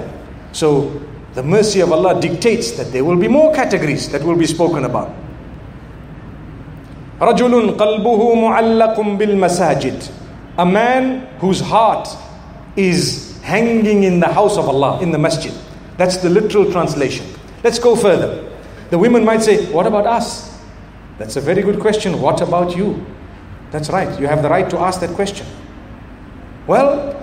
So the mercy of Allah dictates that there will be more categories that will be spoken about. رجل قلبه معلق بالمساجد A man whose heart is hanging in the house of Allah, in the masjid. That's the literal translation. Let's go further. The women might say, What about us? That's a very good question. What about you? That's right. You have the right to ask that question. Well,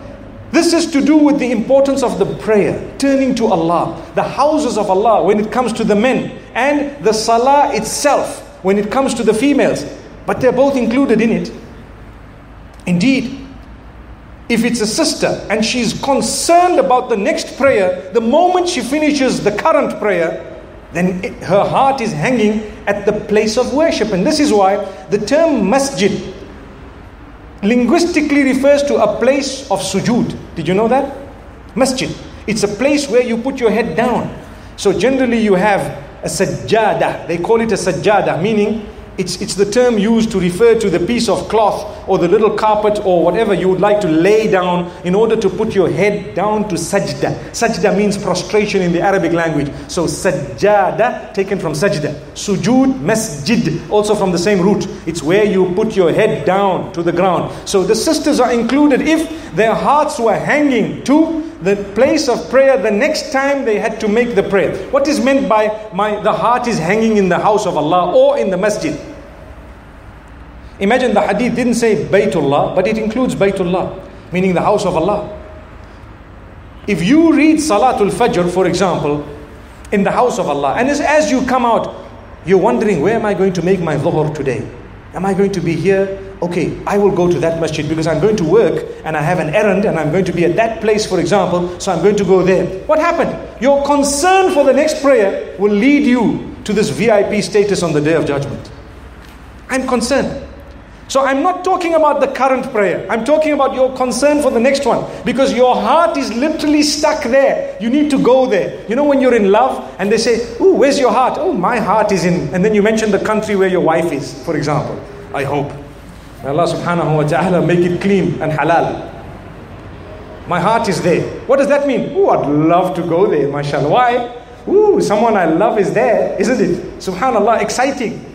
this is to do with the importance of the prayer, turning to Allah, the houses of Allah when it comes to the men, and the salah itself when it comes to the females. But they're both included in it. Indeed, if it's a sister and she's concerned about the next prayer, the moment she finishes the current prayer, then it, her heart is hanging at the place of worship. And this is why the term masjid linguistically refers to a place of sujood. Did you know that? Masjid. It's a place where you put your head down. So generally you have a sajjada. They call it a sajjada, meaning it's, it's the term used to refer to the piece of cloth or the little carpet or whatever you would like to lay down in order to put your head down to sajda. Sajda means prostration in the Arabic language. So sajjada taken from sajda. Sujud, masjid, also from the same root. It's where you put your head down to the ground. So the sisters are included if their hearts were hanging to the place of prayer the next time they had to make the prayer. What is meant by my the heart is hanging in the house of Allah or in the masjid? Imagine the hadith didn't say Baytullah, but it includes Baytullah, meaning the house of Allah. If you read Salatul Fajr, for example, in the house of Allah, and as, as you come out, you're wondering, where am I going to make my dhuhr today? Am I going to be here okay, I will go to that masjid because I'm going to work and I have an errand and I'm going to be at that place, for example, so I'm going to go there. What happened? Your concern for the next prayer will lead you to this VIP status on the day of judgment. I'm concerned. So I'm not talking about the current prayer. I'm talking about your concern for the next one. Because your heart is literally stuck there. You need to go there. You know when you're in love and they say, "Oh, where's your heart? Oh, my heart is in. And then you mention the country where your wife is, for example. I hope. May Allah subhanahu wa ta'ala make it clean and halal. My heart is there. What does that mean? Ooh, I'd love to go there, mashallah. Why? Ooh, someone I love is there, isn't it? Subhanallah, exciting.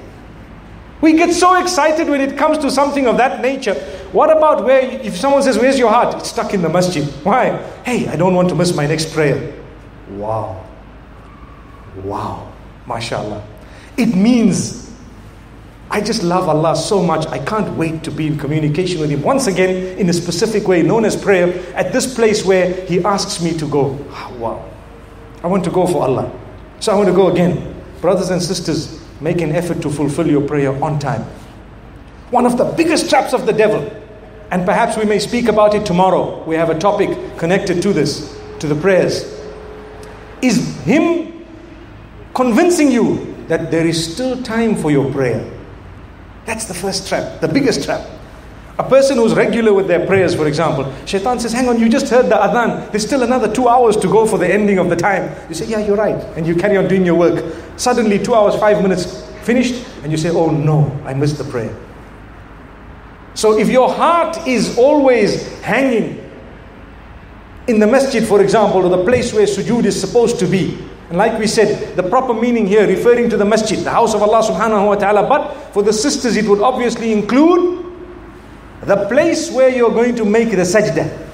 We get so excited when it comes to something of that nature. What about where, if someone says, Where's your heart? It's stuck in the masjid. Why? Hey, I don't want to miss my next prayer. Wow. Wow. MashaAllah. It means I just love Allah so much. I can't wait to be in communication with Him once again in a specific way known as prayer at this place where He asks me to go. Ah, wow. I want to go for Allah. So I want to go again. Brothers and sisters, make an effort to fulfill your prayer on time. One of the biggest traps of the devil, and perhaps we may speak about it tomorrow. We have a topic connected to this, to the prayers, is him convincing you that there is still time for your prayer. That's the first trap, the biggest trap. A person who's regular with their prayers, for example, shaitan says, Hang on, you just heard the adhan. There's still another two hours to go for the ending of the time. You say, Yeah, you're right. And you carry on doing your work. Suddenly, two hours, five minutes finished, and you say, Oh no, I missed the prayer. So if your heart is always hanging in the masjid, for example, or the place where sujood is supposed to be, and like we said, the proper meaning here referring to the masjid, the house of Allah subhanahu wa ta'ala, but for the sisters it would obviously include the place where you're going to make the sajda.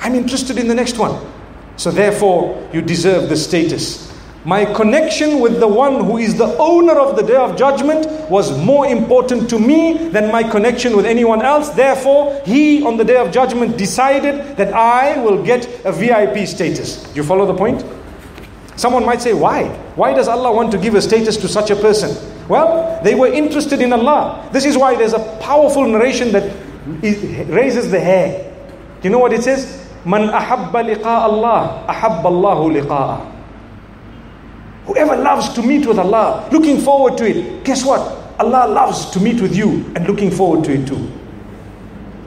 I'm interested in the next one. So therefore, you deserve the status. My connection with the one who is the owner of the day of judgment was more important to me than my connection with anyone else. Therefore, he on the day of judgment decided that I will get a VIP status. You follow the point? Someone might say, Why? Why does Allah want to give a status to such a person? Well, they were interested in Allah. This is why there's a powerful narration that raises the hair. Do you know what it says? Man ahabba liqa Allah, ahabba Allahu liqa'ah. Whoever loves to meet with Allah, looking forward to it, guess what? Allah loves to meet with you and looking forward to it too.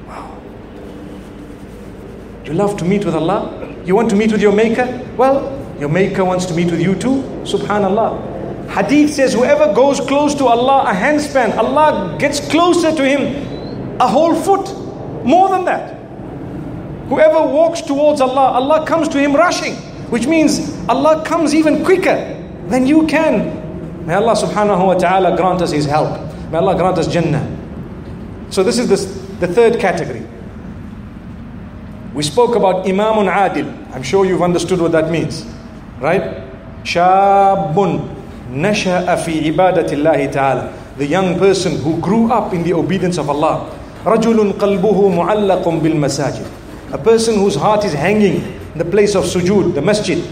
Wow. You love to meet with Allah? You want to meet with your Maker? Well, your Maker wants to meet with you too. Subhanallah. Hadith says, whoever goes close to Allah, a handspan, Allah gets closer to him a whole foot. More than that. Whoever walks towards Allah, Allah comes to him rushing, which means Allah comes even quicker than you can. May Allah subhanahu wa ta'ala grant us His help. May Allah grant us Jannah. So, this is the, the third category. We spoke about Imamun Adil. I'm sure you've understood what that means. Right? Shabun nasha'a fi ibadatillahi ta'ala. The young person who grew up in the obedience of Allah. Rajulun qalbuhu mu'allaqun bil masajid. A person whose heart is hanging in the place of sujood, the masjid.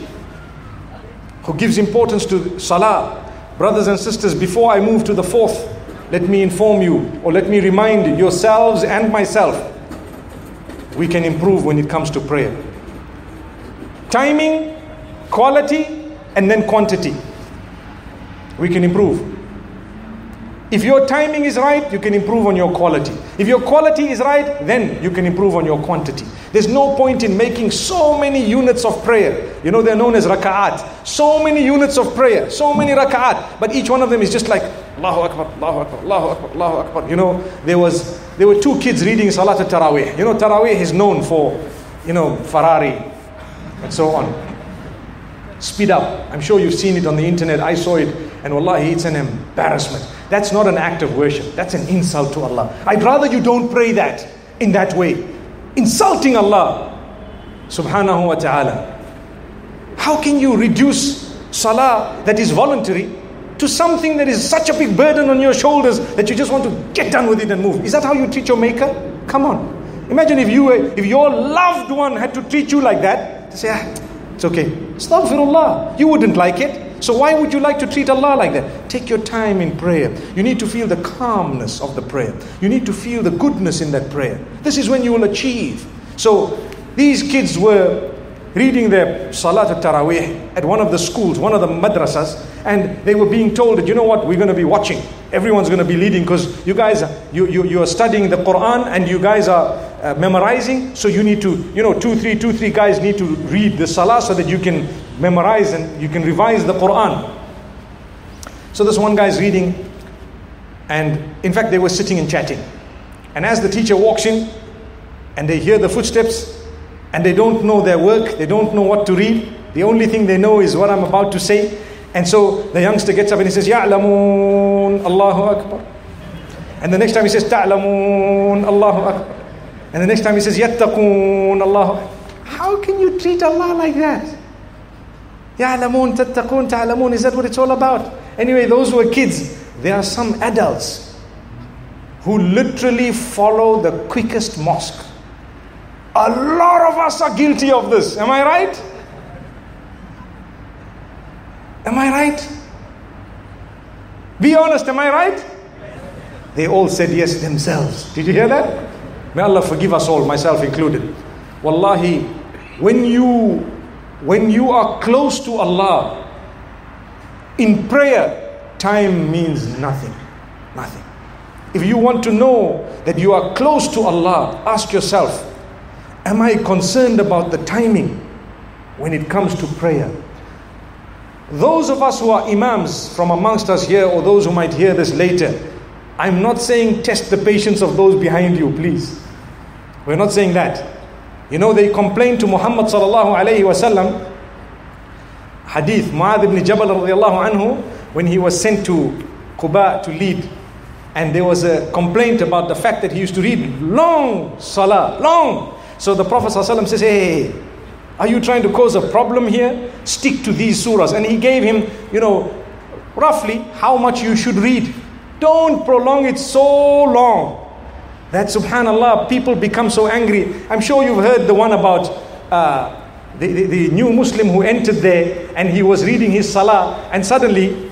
Who gives importance to salah. Brothers and sisters, before I move to the fourth, let me inform you or let me remind yourselves and myself we can improve when it comes to prayer. Timing, quality, and then quantity. We can improve. If your timing is right, you can improve on your quality. If your quality is right, then you can improve on your quantity. There's no point in making so many units of prayer. You know, they're known as raka'at. So many units of prayer, so many raka'at, but each one of them is just like Allahu Akbar, Allahu Akbar, Allahu Akbar, Allahu Akbar. You know, there was there were two kids reading Salat al-Taraweeh. You know, Taraweeh is known for, you know, Ferrari and so on. Speed up. I'm sure you've seen it on the internet. I saw it, and wallahi, it's an embarrassment. That's not an act of worship. That's an insult to Allah. I'd rather you don't pray that in that way. Insulting Allah subhanahu wa ta'ala. How can you reduce salah that is voluntary to something that is such a big burden on your shoulders that you just want to get done with it and move? Is that how you treat your maker? Come on. Imagine if you were, if your loved one had to treat you like that, to say, ah, it's okay. Astaghfirullah. You wouldn't like it. So why would you like to treat Allah like that? Take your time in prayer. You need to feel the calmness of the prayer. You need to feel the goodness in that prayer. This is when you will achieve. So these kids were reading their Salat al-Taraweeh at one of the schools, one of the madrasas, and they were being told that, you know what, we're going to be watching. Everyone's going to be leading because you guys, you, you, you are studying the Quran and you guys are uh, memorizing. So you need to, you know, two, three, two, three guys need to read the Salah so that you can memorize and you can revise the Quran. So this one guy's reading, and in fact, they were sitting and chatting. And as the teacher walks in, and they hear the footsteps, and they don't know their work, they don't know what to read. The only thing they know is what I'm about to say. And so the youngster gets up and he says, Ya'lamun Allahu Akbar. And the next time he says, Ta'lamun Allahu Akbar. And the next time he says, Yattaqun Allah. How can you treat Allah like that? Ya'lamun, tattaqun, ta'lamun. Is that what it's all about? Anyway, those who are kids, there are some adults who literally follow the quickest mosque. A lot of us are guilty of this. Am I right? Am I right? Be honest, am I right? They all said yes themselves. Did you hear that? May Allah forgive us all, myself included. Wallahi, when you when you are close to Allah in prayer, time means nothing. Nothing. If you want to know that you are close to Allah, ask yourself, am I concerned about the timing when it comes to prayer? Those of us who are imams from amongst us here, or those who might hear this later, I'm not saying test the patience of those behind you, please. We're not saying that. You know, they complained to Muhammad sallallahu alayhi wasallam, hadith, Mu'adh ibn Jabal radiallahu anhu, when he was sent to Quba to lead. And there was a complaint about the fact that he used to read long salah, long. So the Prophet says, Hey, are you trying to cause a problem here? Stick to these surahs. And he gave him, you know, roughly how much you should read. Don't prolong it so long. That subhanallah, people become so angry. I'm sure you've heard the one about uh, the, the, the new Muslim who entered there and he was reading his salah, and suddenly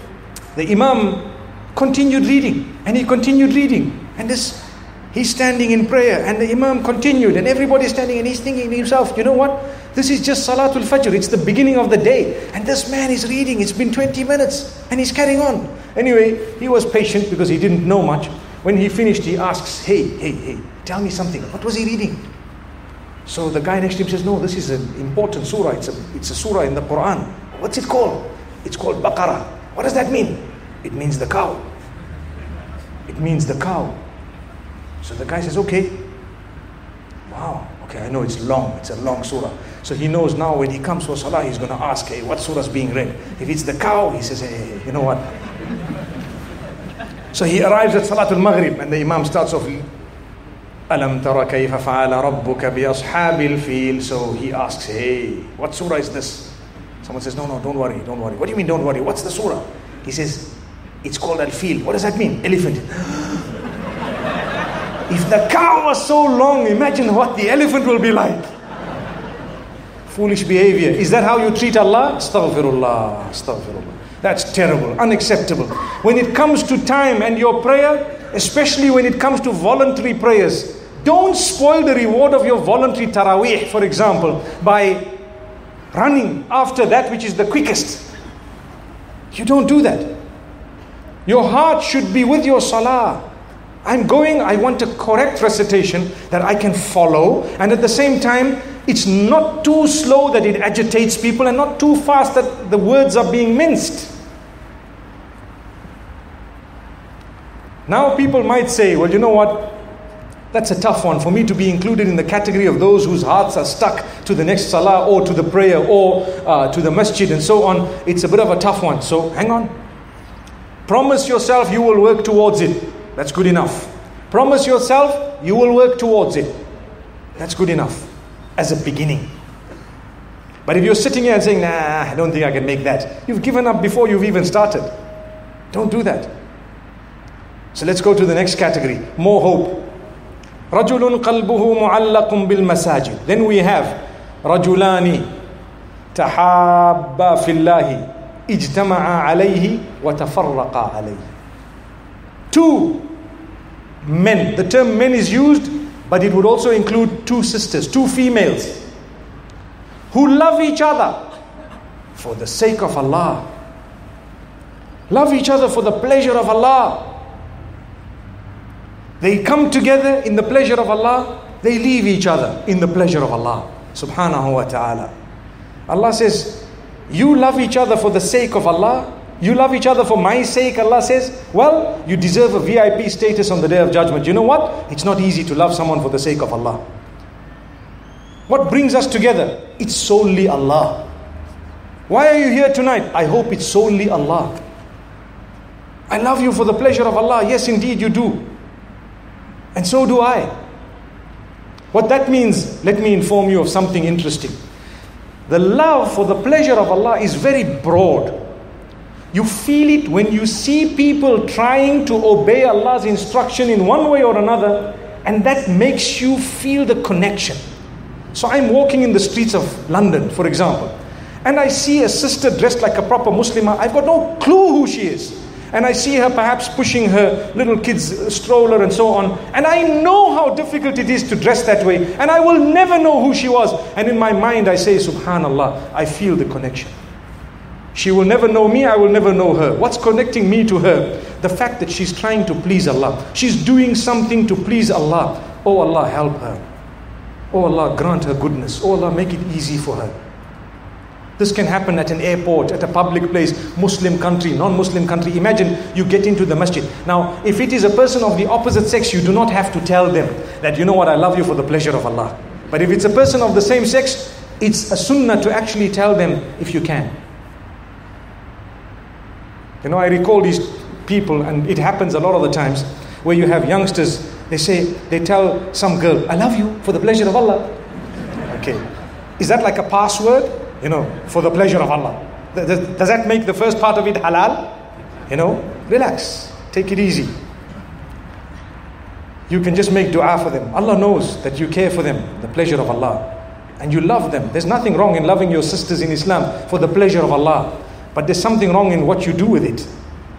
the Imam continued reading and he continued reading. And this he's standing in prayer and the Imam continued and everybody's standing and he's thinking to himself, you know what? This is just Salatul Fajr, it's the beginning of the day. And this man is reading, it's been 20 minutes and he's carrying on. Anyway, he was patient because he didn't know much. When he finished, he asks, Hey, hey, hey, tell me something. What was he reading? So the guy next to him says, No, this is an important surah. It's a, it's a surah in the Quran. What's it called? It's called Baqarah. What does that mean? It means the cow. It means the cow. So the guy says, Okay. Wow, okay, I know it's long. It's a long surah. So he knows now when he comes for salah, he's going to ask, Hey, what surah is being read? If it's the cow, he says, Hey, you know what? So he arrives at Salatul Maghrib and the Imam starts off ألم ترى كيف فعل ربك بأصحاب الفيل So he asks, hey, what surah is this? Someone says, no, no, don't worry, don't worry. What do you mean, don't worry? What's the surah? He says, it's called Al-Fil. What does that mean? Elephant. if the cow was so long, imagine what the elephant will be like. Foolish behavior. Is that how you treat Allah? Astaghfirullah, astaghfirullah. That's terrible, unacceptable. When it comes to time and your prayer, especially when it comes to voluntary prayers, don't spoil the reward of your voluntary taraweeh, for example, by running after that which is the quickest. You don't do that. Your heart should be with your salah. I'm going, I want a correct recitation that I can follow, and at the same time, it's not too slow that it agitates people and not too fast that the words are being minced. Now, people might say, well, you know what? That's a tough one for me to be included in the category of those whose hearts are stuck to the next salah or to the prayer or uh, to the masjid and so on. It's a bit of a tough one. So, hang on. Promise yourself you will work towards it. That's good enough. Promise yourself you will work towards it. That's good enough as a beginning. But if you're sitting here and saying, nah, I don't think I can make that, you've given up before you've even started. Don't do that. So let's go to the next category more hope. رجل قلبه معلق بالمساجد. Then we have رجلان تحابا في الله اجتمعا عليه وتفرقا عليه. Two men. The term men is used, but it would also include two sisters, two females who love each other for the sake of Allah. Love each other for the pleasure of Allah. They come together in the pleasure of Allah, they leave each other in the pleasure of Allah. Subhanahu wa ta'ala. Allah says, You love each other for the sake of Allah. You love each other for my sake, Allah says. Well, you deserve a VIP status on the day of judgment. You know what? It's not easy to love someone for the sake of Allah. What brings us together? It's solely Allah. Why are you here tonight? I hope it's solely Allah. I love you for the pleasure of Allah. Yes, indeed, you do. And so do I. What that means, let me inform you of something interesting. The love for the pleasure of Allah is very broad. You feel it when you see people trying to obey Allah's instruction in one way or another, and that makes you feel the connection. So I'm walking in the streets of London, for example, and I see a sister dressed like a proper Muslimah, I've got no clue who she is. And I see her perhaps pushing her little kid's stroller and so on. And I know how difficult it is to dress that way. And I will never know who she was. And in my mind, I say, Subhanallah, I feel the connection. She will never know me, I will never know her. What's connecting me to her? The fact that she's trying to please Allah. She's doing something to please Allah. Oh Allah, help her. Oh Allah, grant her goodness. Oh Allah, make it easy for her. This can happen at an airport, at a public place, Muslim country, non Muslim country. Imagine you get into the masjid. Now, if it is a person of the opposite sex, you do not have to tell them that, you know what, I love you for the pleasure of Allah. But if it's a person of the same sex, it's a sunnah to actually tell them if you can. You know, I recall these people, and it happens a lot of the times, where you have youngsters, they say, they tell some girl, I love you for the pleasure of Allah. Okay. Is that like a password? You know, for the pleasure of Allah. Does that make the first part of it halal? You know, relax, take it easy. You can just make dua for them. Allah knows that you care for them, the pleasure of Allah. And you love them. There's nothing wrong in loving your sisters in Islam for the pleasure of Allah. But there's something wrong in what you do with it.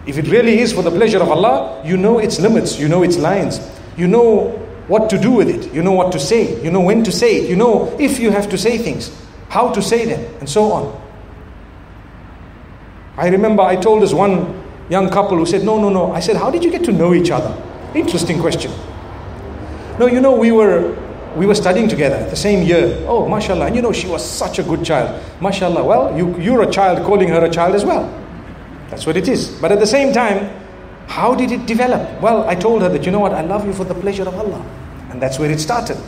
If it really is for the pleasure of Allah, you know its limits, you know its lines, you know what to do with it, you know what to say, you know when to say it, you know if you have to say things how to say them, and so on. I remember I told this one young couple who said, No, no, no. I said, How did you get to know each other? Interesting question. No, you know, we were we were studying together the same year. Oh, mashallah. And you know, she was such a good child. Mashallah. Well, you, you're a child calling her a child as well. That's what it is. But at the same time, how did it develop? Well, I told her that, you know what, I love you for the pleasure of Allah. And that's where it started.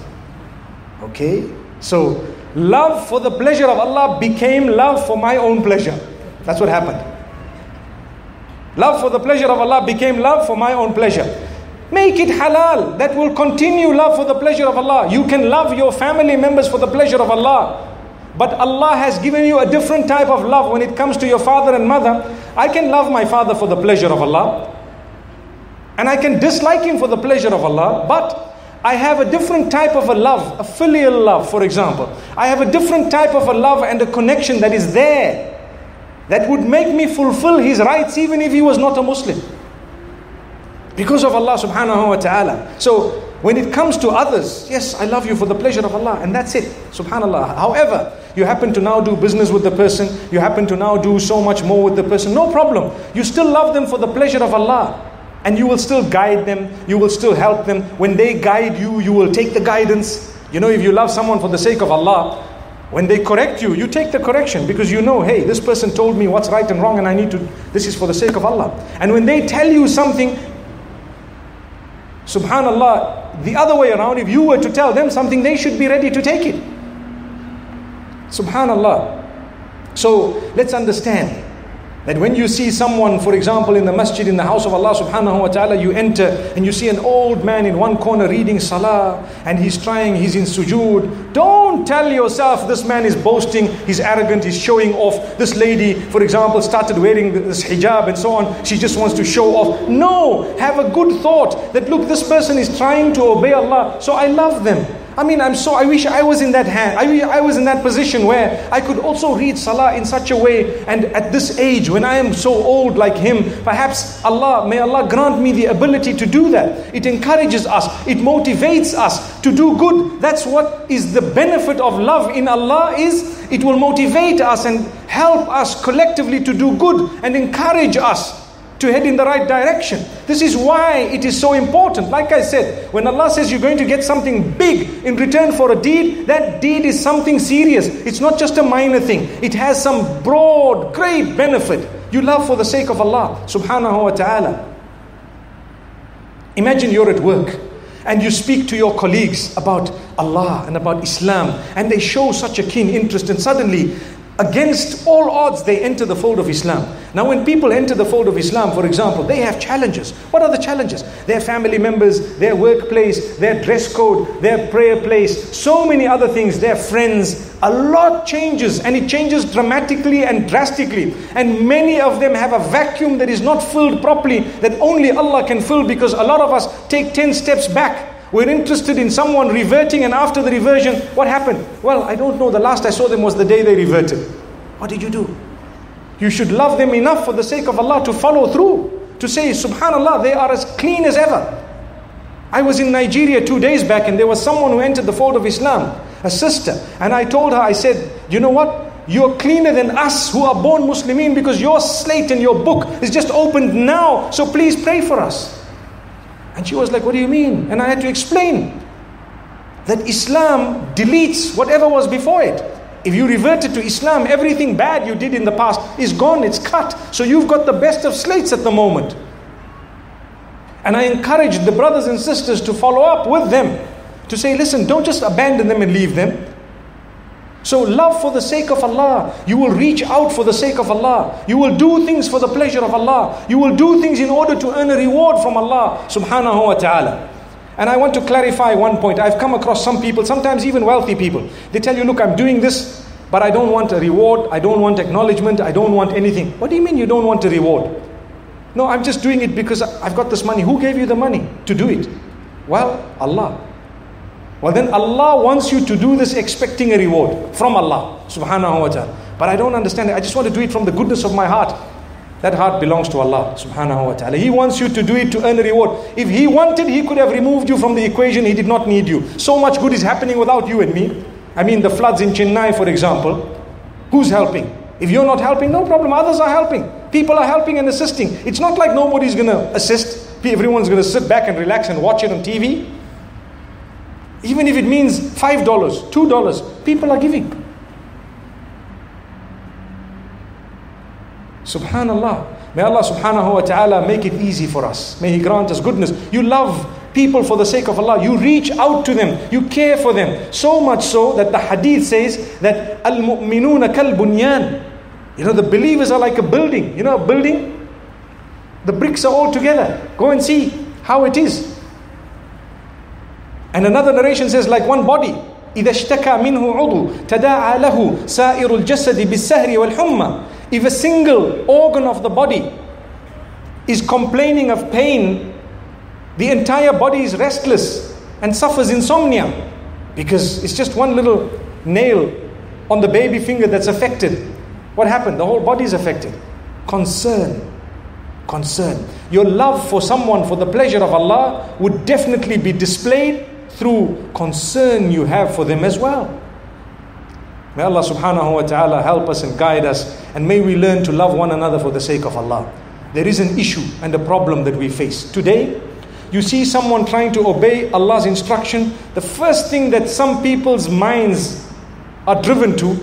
Okay? So Love for the pleasure of Allah became love for my own pleasure. That's what happened. Love for the pleasure of Allah became love for my own pleasure. Make it halal. That will continue love for the pleasure of Allah. You can love your family members for the pleasure of Allah. But Allah has given you a different type of love when it comes to your father and mother. I can love my father for the pleasure of Allah. And I can dislike him for the pleasure of Allah. But I have a different type of a love, a filial love, for example. I have a different type of a love and a connection that is there that would make me fulfill his rights even if he was not a Muslim. Because of Allah subhanahu wa ta'ala. So when it comes to others, yes, I love you for the pleasure of Allah, and that's it. Subhanallah. However, you happen to now do business with the person, you happen to now do so much more with the person, no problem. You still love them for the pleasure of Allah and you will still guide them, you will still help them. When they guide you, you will take the guidance. You know, if you love someone for the sake of Allah, when they correct you, you take the correction because you know, hey, this person told me what's right and wrong, and I need to, this is for the sake of Allah. And when they tell you something, subhanallah, the other way around, if you were to tell them something, they should be ready to take it. Subhanallah. So let's understand that when you see someone, for example, in the masjid, in the house of Allah subhanahu wa ta'ala, you enter and you see an old man in one corner reading salah and he's trying, he's in sujood. Don't tell yourself this man is boasting, he's arrogant, he's showing off. This lady, for example, started wearing this hijab and so on. She just wants to show off. No, have a good thought that look, this person is trying to obey Allah, so I love them. I mean, I'm so, I wish I was in that hand. I I was in that position where I could also read Salah in such a way. And at this age, when I am so old like him, perhaps Allah, may Allah grant me the ability to do that. It encourages us, it motivates us to do good. That's what is the benefit of love in Allah is it will motivate us and help us collectively to do good and encourage us to head in the right direction. This is why it is so important. Like I said, when Allah says you're going to get something big in return for a deed, that deed is something serious. It's not just a minor thing, it has some broad, great benefit. You love for the sake of Allah subhanahu wa ta'ala. Imagine you're at work and you speak to your colleagues about Allah and about Islam, and they show such a keen interest, and suddenly against all odds, they enter the fold of Islam. Now, when people enter the fold of Islam, for example, they have challenges. What are the challenges? Their family members, their workplace, their dress code, their prayer place, so many other things, their friends. A lot changes and it changes dramatically and drastically. And many of them have a vacuum that is not filled properly, that only Allah can fill because a lot of us take 10 steps back we're interested in someone reverting, and after the reversion, what happened? Well, I don't know. The last I saw them was the day they reverted. What did you do? You should love them enough for the sake of Allah to follow through, to say, Subhanallah, they are as clean as ever. I was in Nigeria two days back, and there was someone who entered the fold of Islam, a sister, and I told her, I said, You know what? You're cleaner than us who are born Muslimin because your slate and your book is just opened now. So please pray for us. And she was like, What do you mean? And I had to explain that Islam deletes whatever was before it. If you reverted to Islam, everything bad you did in the past is gone, it's cut. So you've got the best of slates at the moment. And I encouraged the brothers and sisters to follow up with them to say, listen, don't just abandon them and leave them. So, love for the sake of Allah. You will reach out for the sake of Allah. You will do things for the pleasure of Allah. You will do things in order to earn a reward from Allah subhanahu wa ta'ala. And I want to clarify one point. I've come across some people, sometimes even wealthy people. They tell you, look, I'm doing this, but I don't want a reward. I don't want acknowledgement. I don't want anything. What do you mean you don't want a reward? No, I'm just doing it because I've got this money. Who gave you the money to do it? Well, Allah. Well, then Allah wants you to do this expecting a reward from Allah subhanahu wa ta'ala. But I don't understand it. I just want to do it from the goodness of my heart. That heart belongs to Allah subhanahu wa ta'ala. He wants you to do it to earn a reward. If He wanted, He could have removed you from the equation. He did not need you. So much good is happening without you and me. I mean, the floods in Chennai, for example. Who's helping? If you're not helping, no problem. Others are helping. People are helping and assisting. It's not like nobody's going to assist. Everyone's going to sit back and relax and watch it on TV. Even if it means $5, $2, people are giving. Subhanallah. May Allah subhanahu wa ta'ala make it easy for us. May He grant us goodness. You love people for the sake of Allah. You reach out to them. You care for them. So much so that the hadith says that al-mu'minuna kal bunyan. You know, the believers are like a building. You know, a building? The bricks are all together. Go and see how it is. And another narration says, like one body. إذا اشتكى منه عضو تداعى له سائر الجسد بالسهر والحمى If a single organ of the body is complaining of pain, the entire body is restless and suffers insomnia because it's just one little nail on the baby finger that's affected. What happened? The whole body is affected. Concern. Concern. Your love for someone for the pleasure of Allah would definitely be displayed through concern you have for them as well. May Allah subhanahu wa ta'ala help us and guide us, and may we learn to love one another for the sake of Allah. There is an issue and a problem that we face. Today, you see someone trying to obey Allah's instruction, the first thing that some people's minds are driven to,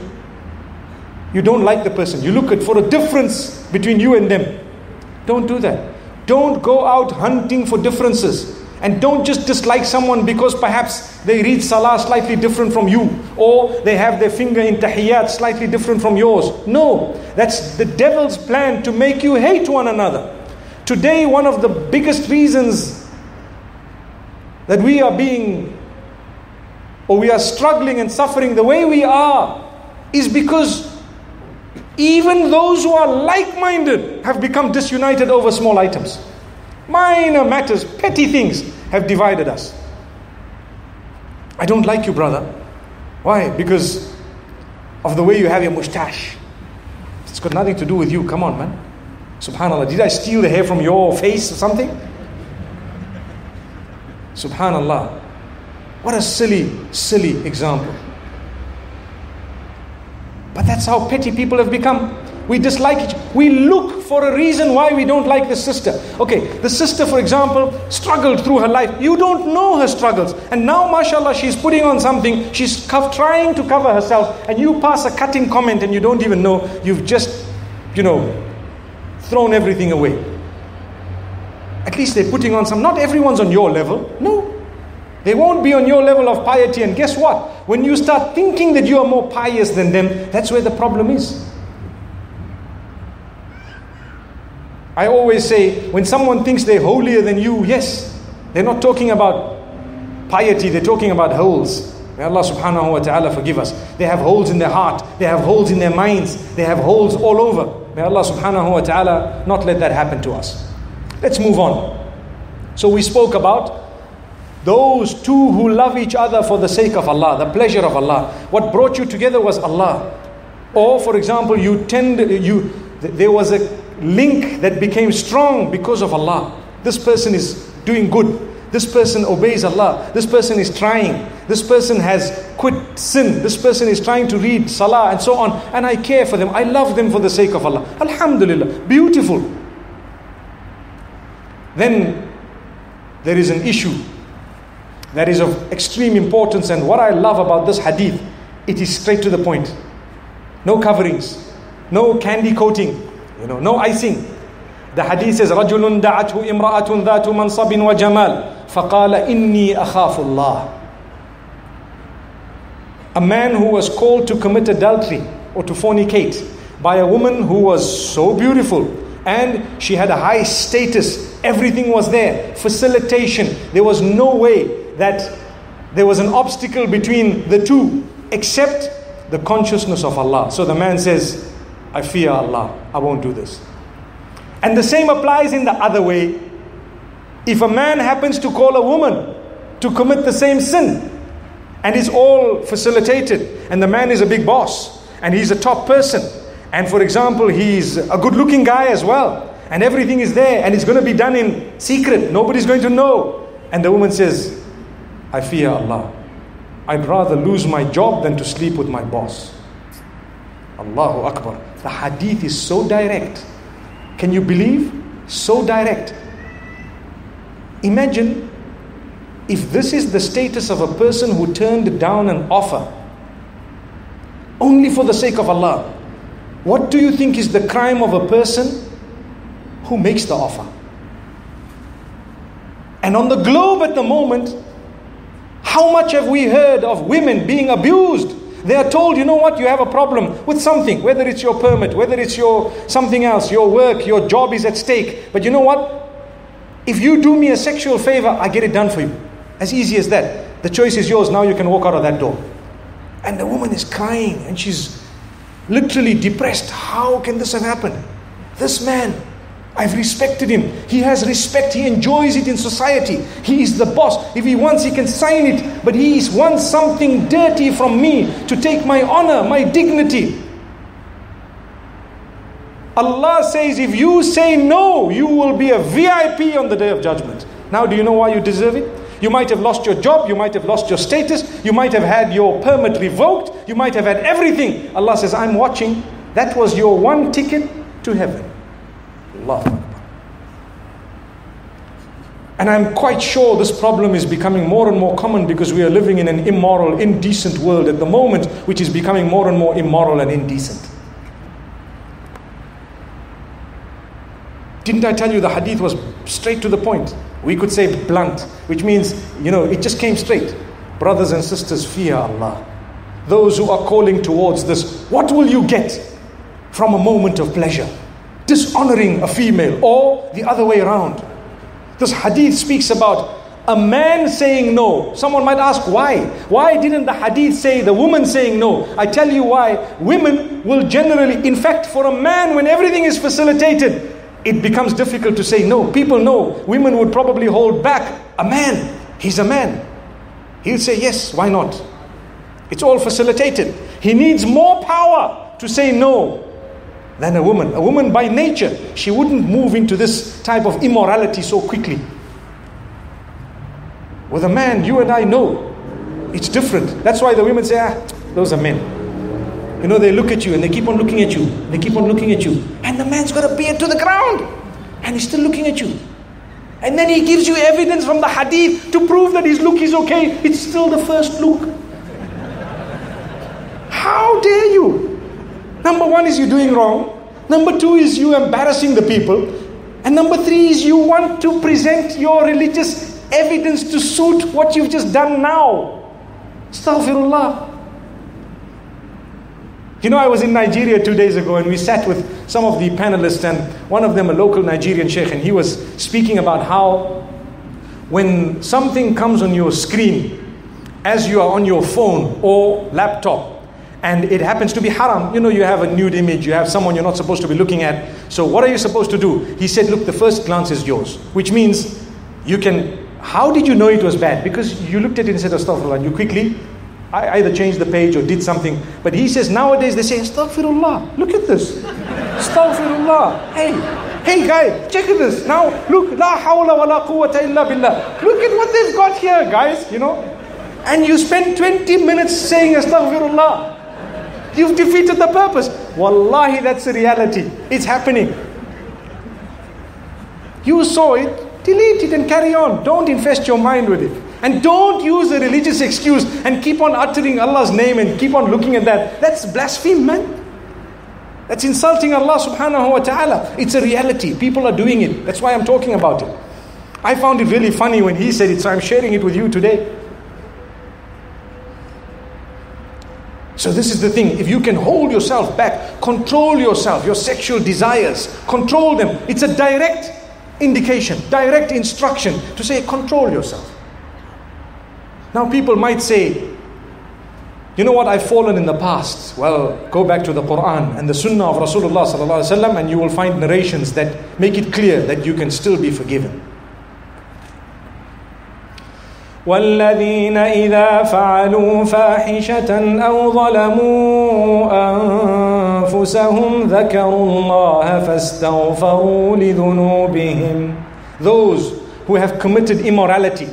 you don't like the person. You look at for a difference between you and them. Don't do that. Don't go out hunting for differences. And don't just dislike someone because perhaps they read salah slightly different from you or they have their finger in tahiyyat slightly different from yours. No, that's the devil's plan to make you hate one another. Today, one of the biggest reasons that we are being or we are struggling and suffering the way we are is because even those who are like minded have become disunited over small items. Minor matters, petty things have divided us. I don't like you, brother. Why? Because of the way you have your mustache. It's got nothing to do with you. Come on, man. Subhanallah. Did I steal the hair from your face or something? Subhanallah. What a silly, silly example. But that's how petty people have become. We dislike each We look for a reason why we don't like the sister. Okay, the sister, for example, struggled through her life. You don't know her struggles. And now, mashallah, she's putting on something. She's trying to cover herself. And you pass a cutting comment and you don't even know. You've just, you know, thrown everything away. At least they're putting on some. Not everyone's on your level. No. They won't be on your level of piety. And guess what? When you start thinking that you are more pious than them, that's where the problem is. I always say, when someone thinks they're holier than you, yes, they're not talking about piety, they're talking about holes. May Allah subhanahu wa ta'ala forgive us. They have holes in their heart, they have holes in their minds, they have holes all over. May Allah subhanahu wa ta'ala not let that happen to us. Let's move on. So we spoke about those two who love each other for the sake of Allah, the pleasure of Allah. What brought you together was Allah. Or, for example, you tend you there was a link that became strong because of Allah. This person is doing good. This person obeys Allah. This person is trying. This person has quit sin. This person is trying to read salah and so on. And I care for them. I love them for the sake of Allah. Alhamdulillah. Beautiful. Then there is an issue that is of extreme importance. And what I love about this hadith, it is straight to the point. No coverings, no candy coating, you know, no icing. The hadith says, رجل دعته امرأة ذات منصب وجمال فقال إني أخاف الله. A man who was called to commit adultery or to fornicate by a woman who was so beautiful and she had a high status, everything was there, facilitation. There was no way that there was an obstacle between the two except the consciousness of Allah. So the man says, I fear Allah. I won't do this. And the same applies in the other way. If a man happens to call a woman to commit the same sin, and it's all facilitated, and the man is a big boss, and he's a top person, and for example, he's a good looking guy as well, and everything is there, and it's going to be done in secret, nobody's going to know. And the woman says, I fear Allah. I'd rather lose my job than to sleep with my boss. Allahu Akbar. The hadith is so direct. Can you believe? So direct. Imagine if this is the status of a person who turned down an offer only for the sake of Allah. What do you think is the crime of a person who makes the offer? And on the globe at the moment, how much have we heard of women being abused they are told, you know what, you have a problem with something, whether it's your permit, whether it's your something else, your work, your job is at stake. But you know what? If you do me a sexual favor, I get it done for you. As easy as that. The choice is yours. Now you can walk out of that door. And the woman is crying and she's literally depressed. How can this have happened? This man I've respected him. He has respect. He enjoys it in society. He is the boss. If he wants, he can sign it. But he wants something dirty from me to take my honor, my dignity. Allah says, if you say no, you will be a VIP on the day of judgment. Now, do you know why you deserve it? You might have lost your job, you might have lost your status, you might have had your permit revoked, you might have had everything. Allah says, I'm watching. That was your one ticket to heaven. Allah And I'm quite sure this problem is becoming more and more common because we are living in an immoral, indecent world at the moment, which is becoming more and more immoral and indecent. Didn't I tell you the hadith was straight to the point? We could say blunt, which means, you know, it just came straight. Brothers and sisters, fear Allah. Those who are calling towards this, what will you get from a moment of pleasure? Dishonoring a female, or the other way around. This hadith speaks about a man saying no. Someone might ask why? Why didn't the hadith say the woman saying no? I tell you why. Women will generally, in fact, for a man, when everything is facilitated, it becomes difficult to say no. People know women would probably hold back. A man, he's a man. He'll say, Yes, why not? It's all facilitated. He needs more power to say no than a woman. A woman by nature, she wouldn't move into this type of immorality so quickly. With a man, you and I know it's different. That's why the women say, ah, those are men. You know, they look at you and they keep on looking at you. They keep on looking at you. And the man's got a beard to the ground. And he's still looking at you. And then he gives you evidence from the hadith to prove that his look is okay. It's still the first look. How dare you? Number one is you doing wrong. Number two is you embarrassing the people. And number three is you want to present your religious evidence to suit what you've just done now. Astaghfirullah. You know, I was in Nigeria two days ago and we sat with some of the panelists, and one of them, a local Nigerian sheikh, and he was speaking about how when something comes on your screen as you are on your phone or laptop, and it happens to be haram, you know, you have a nude image, you have someone you're not supposed to be looking at. So, what are you supposed to do? He said, Look, the first glance is yours, which means you can how did you know it was bad? Because you looked at it and said, Astaghfirullah, and you quickly I either changed the page or did something. But he says nowadays they say, Astaghfirullah, look at this. Astaghfirullah. Hey, hey guy, check this. Now look, la hawla wa la quwwata illa billah. Look at what they've got here, guys, you know. And you spend 20 minutes saying Astaghfirullah. You've defeated the purpose. Wallahi, that's the reality. It's happening. You saw it, Delete it and carry on. Don't infest your mind with it. And don't use a religious excuse and keep on uttering Allah's name and keep on looking at that. That's blasphemy, man. That's insulting Allah subhanahu wa ta'ala. It's a reality. People are doing it. That's why I'm talking about it. I found it really funny when he said it, so I'm sharing it with you today. So, this is the thing. If you can hold yourself back, control yourself, your sexual desires, control them, it's a direct indication, direct instruction to say, control yourself. Now, people might say, you know what, I've fallen in the past. Well, go back to the Quran and the Sunnah of Rasulullah and you will find narrations that make it clear that you can still be forgiven. والذين إذا فعلوا فاحشة أو ظلموا أنفسهم ذكروا الله فاستغفروا لذنوبهم Those who have committed immorality,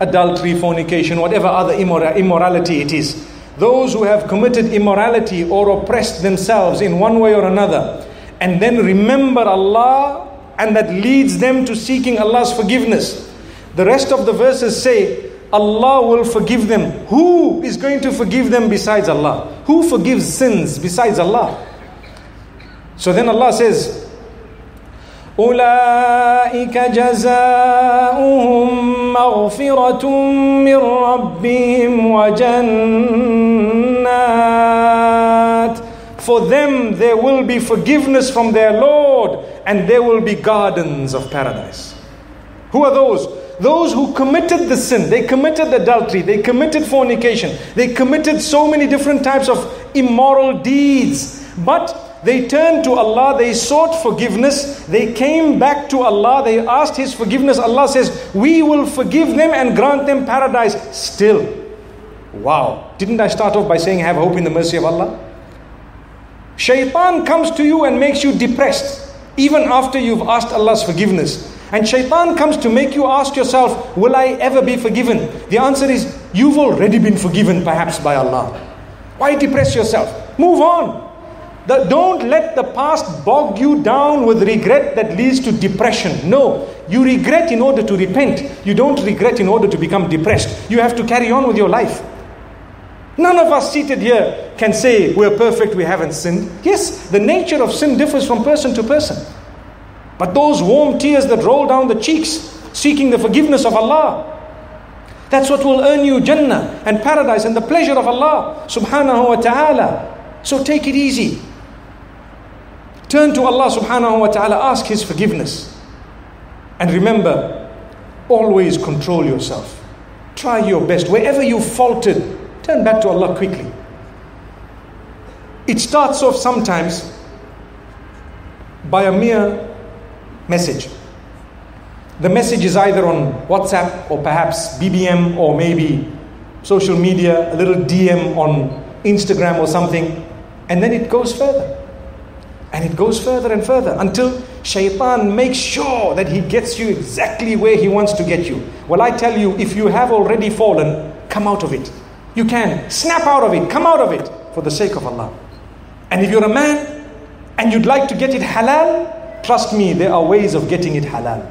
adultery, fornication, whatever other immorality it is, those who have committed immorality or oppressed themselves in one way or another, and then remember Allah and that leads them to seeking Allah's forgiveness. The rest of the verses say, Allah will forgive them. Who is going to forgive them besides Allah? Who forgives sins besides Allah? So then Allah says, أولئك جزاؤهم مغفرة من ربهم وجنات For them there will be forgiveness from their Lord and there will be gardens of paradise. Who are those? Those who committed the sin, they committed adultery, they committed fornication, they committed so many different types of immoral deeds, but they turned to Allah, they sought forgiveness, they came back to Allah, they asked His forgiveness. Allah says, We will forgive them and grant them paradise still. Wow. Didn't I start off by saying, Have hope in the mercy of Allah? Shaitan comes to you and makes you depressed, even after you've asked Allah's forgiveness. And shaitan comes to make you ask yourself, Will I ever be forgiven? The answer is, You've already been forgiven, perhaps by Allah. Why depress yourself? Move on. The, don't let the past bog you down with regret that leads to depression. No, you regret in order to repent. You don't regret in order to become depressed. You have to carry on with your life. None of us seated here can say we're perfect, we haven't sinned. Yes, the nature of sin differs from person to person. But those warm tears that roll down the cheeks, seeking the forgiveness of Allah, that's what will earn you Jannah and paradise and the pleasure of Allah subhanahu wa ta'ala. So take it easy. Turn to Allah subhanahu wa ta'ala, ask His forgiveness. And remember, always control yourself. Try your best. Wherever you faltered, turn back to Allah quickly. It starts off sometimes by a mere message. The message is either on WhatsApp or perhaps BBM or maybe social media, a little DM on Instagram or something, and then it goes further. And it goes further and further until shaitan makes sure that he gets you exactly where he wants to get you. Well, I tell you, if you have already fallen, come out of it. You can. Snap out of it. Come out of it for the sake of Allah. And if you're a man and you'd like to get it halal, trust me, there are ways of getting it halal.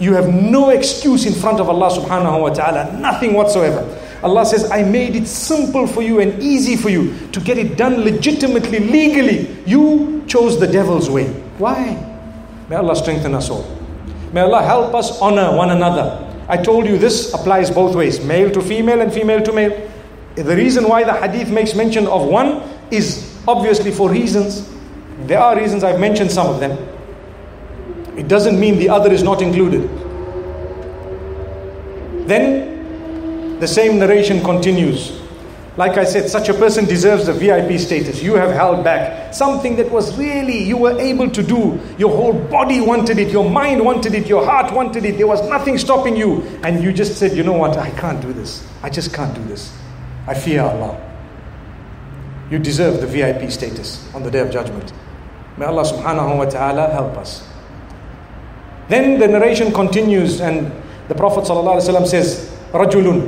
You have no excuse in front of Allah subhanahu wa ta'ala, nothing whatsoever. Allah says, I made it simple for you and easy for you to get it done legitimately, legally. You chose the devil's way. Why? May Allah strengthen us all. May Allah help us honor one another. I told you this applies both ways male to female and female to male. The reason why the hadith makes mention of one is obviously for reasons. There are reasons, I've mentioned some of them. It doesn't mean the other is not included. Then the same narration continues. Like I said, such a person deserves the VIP status. You have held back something that was really you were able to do. Your whole body wanted it, your mind wanted it, your heart wanted it. There was nothing stopping you. And you just said, you know what, I can't do this. I just can't do this. I fear Allah. You deserve the VIP status on the day of judgment. May Allah subhanahu wa ta'ala help us. Then the narration continues, and the Prophet says, رجل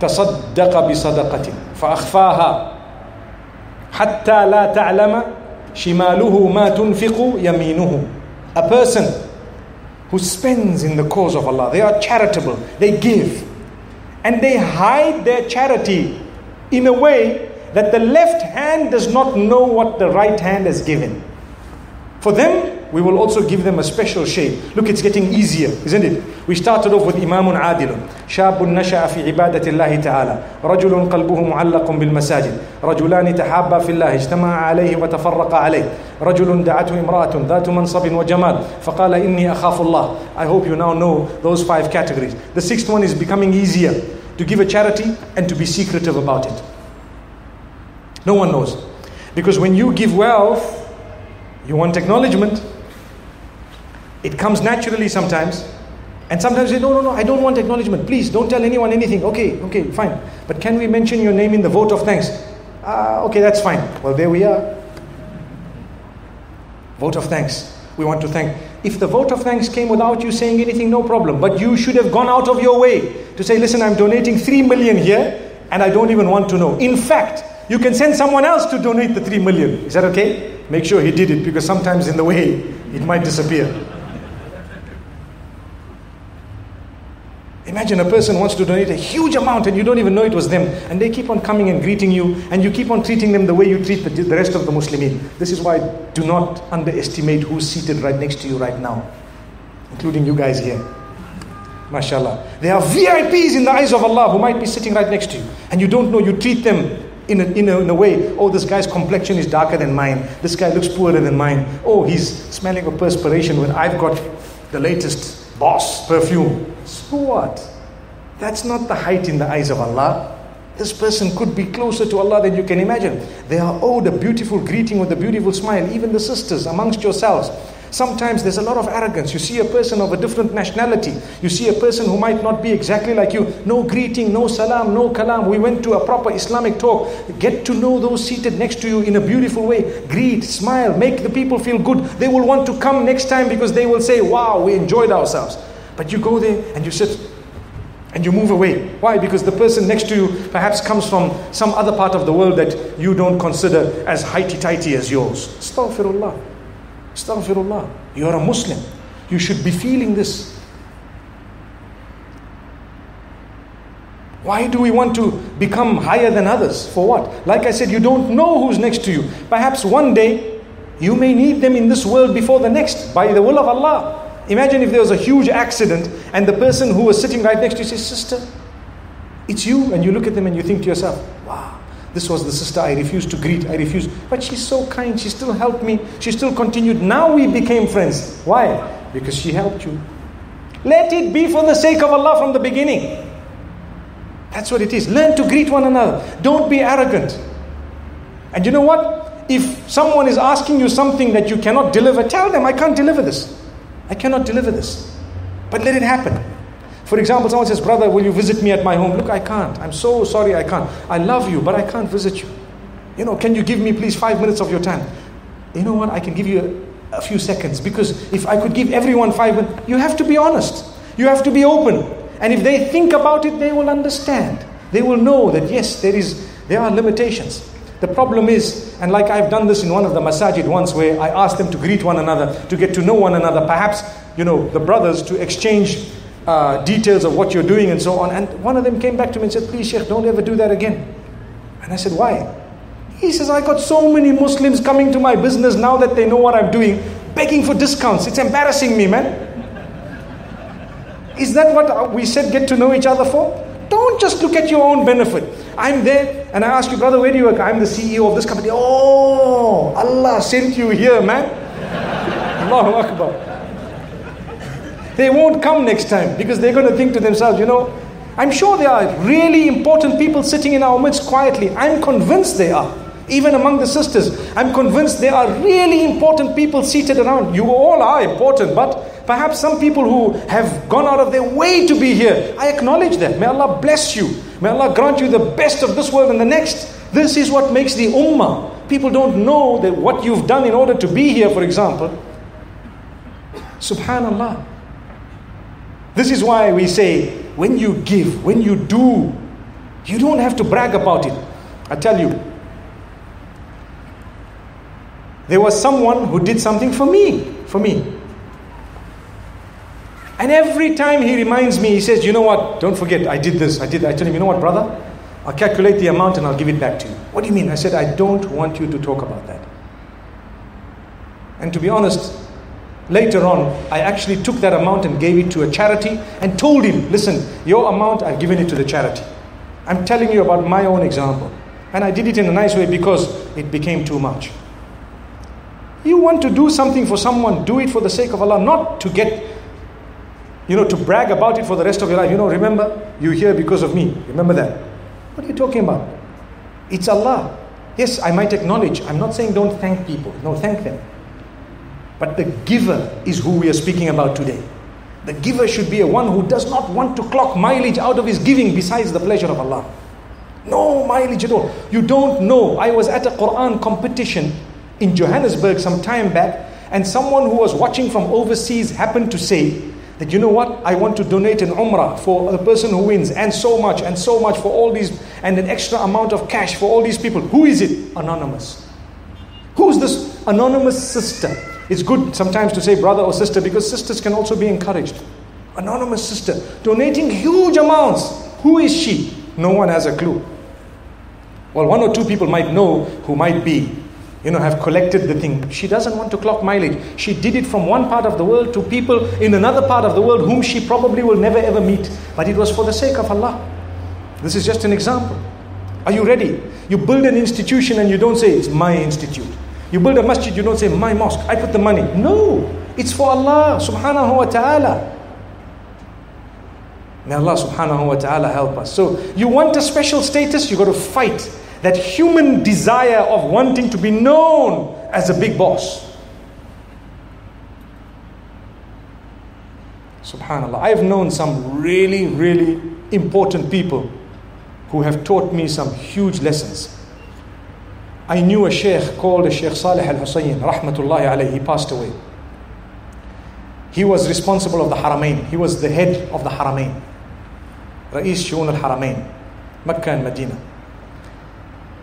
تصدق بصدقة فأخفاها حتى لا تعلم شماله ما تنفق يمينه A person who spends in the cause of Allah, they are charitable, they give, and they hide their charity in a way that the left hand does not know what the right hand has given. For them, we will also give them a special shade. Look, it's getting easier, isn't it? We started off with إمام عادل شاب نشأ في عبادة الله تعالى رجل قلبه معلق بالمساجد رجلان تحابا في الله اجتمعا عليه وتفرقا عليه رجل دعته امرأة ذات منصب وجمال فقال إني أخاف الله I hope you now know those five categories. The sixth one is becoming easier to give a charity and to be secretive about it. No one knows. Because when you give wealth, you want acknowledgement. It comes naturally sometimes. And sometimes say, no, no, no, I don't want acknowledgement. Please don't tell anyone anything. Okay, okay, fine. But can we mention your name in the vote of thanks? Ah, okay, that's fine. Well, there we are. Vote of thanks. We want to thank. If the vote of thanks came without you saying anything, no problem. But you should have gone out of your way to say, listen, I'm donating 3 million here and I don't even want to know. In fact, you can send someone else to donate the 3 million. Is that okay? Make sure he did it because sometimes in the way it might disappear. Imagine a person wants to donate a huge amount and you don't even know it was them. And they keep on coming and greeting you and you keep on treating them the way you treat the, the rest of the Muslimin. This is why do not underestimate who's seated right next to you right now, including you guys here. MashaAllah. There are VIPs in the eyes of Allah who might be sitting right next to you and you don't know, you treat them in a, in, a, in a way, oh, this guy's complexion is darker than mine. This guy looks poorer than mine. Oh, he's smelling of perspiration when I've got the latest boss perfume. So what? That's not the height in the eyes of Allah. This person could be closer to Allah than you can imagine. They are oh, owed a beautiful greeting with a beautiful smile, even the sisters amongst yourselves. Sometimes there's a lot of arrogance. You see a person of a different nationality. You see a person who might not be exactly like you. No greeting, no salam, no kalam. We went to a proper Islamic talk. Get to know those seated next to you in a beautiful way. Greet, smile, make the people feel good. They will want to come next time because they will say, wow, we enjoyed ourselves. But you go there and you sit and you move away. Why? Because the person next to you perhaps comes from some other part of the world that you don't consider as highty-tighty as yours. Astaghfirullah. Astaghfirullah. You are a Muslim. You should be feeling this. Why do we want to become higher than others? For what? Like I said, you don't know who's next to you. Perhaps one day you may need them in this world before the next by the will of Allah. Imagine if there was a huge accident and the person who was sitting right next to you says, Sister, it's you. And you look at them and you think to yourself, Wow, this was the sister I refused to greet. I refused. But she's so kind. She still helped me. She still continued. Now we became friends. Why? Because she helped you. Let it be for the sake of Allah from the beginning. That's what it is. Learn to greet one another. Don't be arrogant. And you know what? If someone is asking you something that you cannot deliver, tell them, I can't deliver this. I cannot deliver this. But let it happen. For example, someone says, Brother, will you visit me at my home? Look, I can't. I'm so sorry I can't. I love you, but I can't visit you. You know, can you give me please five minutes of your time? You know what? I can give you a, a few seconds because if I could give everyone five minutes, you have to be honest. You have to be open. And if they think about it, they will understand. They will know that yes, there is there are limitations. The problem is, and like I've done this in one of the masajid once where I asked them to greet one another, to get to know one another, perhaps, you know, the brothers to exchange uh, details of what you're doing and so on. And one of them came back to me and said, Please, Sheikh, don't ever do that again. And I said, Why? He says, I got so many Muslims coming to my business now that they know what I'm doing, begging for discounts. It's embarrassing me, man. Is that what we said get to know each other for? Don't just look at your own benefit. I'm there and I ask you, brother, where do you work? I'm the CEO of this company. Oh, Allah sent you here, man. Allahu Akbar. They won't come next time because they're going to think to themselves, you know, I'm sure there are really important people sitting in our midst quietly. I'm convinced they are. Even among the sisters, I'm convinced there are really important people seated around. You all are important, but perhaps some people who have gone out of their way to be here, I acknowledge that. May Allah bless you. May Allah grant you the best of this world and the next. This is what makes the ummah. People don't know that what you've done in order to be here, for example. Subhanallah. This is why we say, when you give, when you do, you don't have to brag about it. I tell you, there was someone who did something for me, for me. And every time he reminds me, he says, You know what? Don't forget, I did this, I did that. I tell him, You know what, brother? I'll calculate the amount and I'll give it back to you. What do you mean? I said, I don't want you to talk about that. And to be honest, later on, I actually took that amount and gave it to a charity and told him, Listen, your amount, I've given it to the charity. I'm telling you about my own example. And I did it in a nice way because it became too much. You want to do something for someone, do it for the sake of Allah, not to get, you know, to brag about it for the rest of your life. You know, remember, you're here because of me. Remember that. What are you talking about? It's Allah. Yes, I might acknowledge. I'm not saying don't thank people. No, thank them. But the giver is who we are speaking about today. The giver should be a one who does not want to clock mileage out of his giving besides the pleasure of Allah. No mileage at all. You don't know. I was at a Quran competition in Johannesburg some time back, and someone who was watching from overseas happened to say that, you know what, I want to donate an umrah for a person who wins, and so much, and so much for all these, and an extra amount of cash for all these people. Who is it? Anonymous. Who's this anonymous sister? It's good sometimes to say brother or sister because sisters can also be encouraged. Anonymous sister donating huge amounts. Who is she? No one has a clue. Well, one or two people might know who might be you know, have collected the thing. She doesn't want to clock mileage. She did it from one part of the world to people in another part of the world whom she probably will never ever meet. But it was for the sake of Allah. This is just an example. Are you ready? You build an institution and you don't say it's my institute. You build a masjid, you don't say my mosque. I put the money. No, it's for Allah subhanahu wa ta'ala. May Allah subhanahu wa ta'ala help us. So you want a special status, you got to fight that human desire of wanting to be known as a big boss. Subhanallah. I've known some really, really important people who have taught me some huge lessons. I knew a sheikh called a Sheikh Saleh Al Hussein, rahmatullahi alayhi, he passed away. He was responsible of the Haramain, he was the head of the Haramain, Ra'is Shu'un Al Haramain, Mecca and Medina.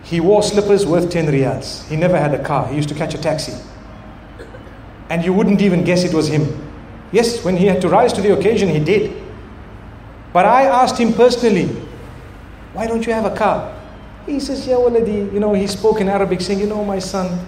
He wore slippers worth 10 riyals. He never had a car. He used to catch a taxi. And you wouldn't even guess it was him. Yes, when he had to rise to the occasion, he did. But I asked him personally, why don't you have a car? He says, yeah, waladi. You know, he spoke in Arabic saying, you know, my son,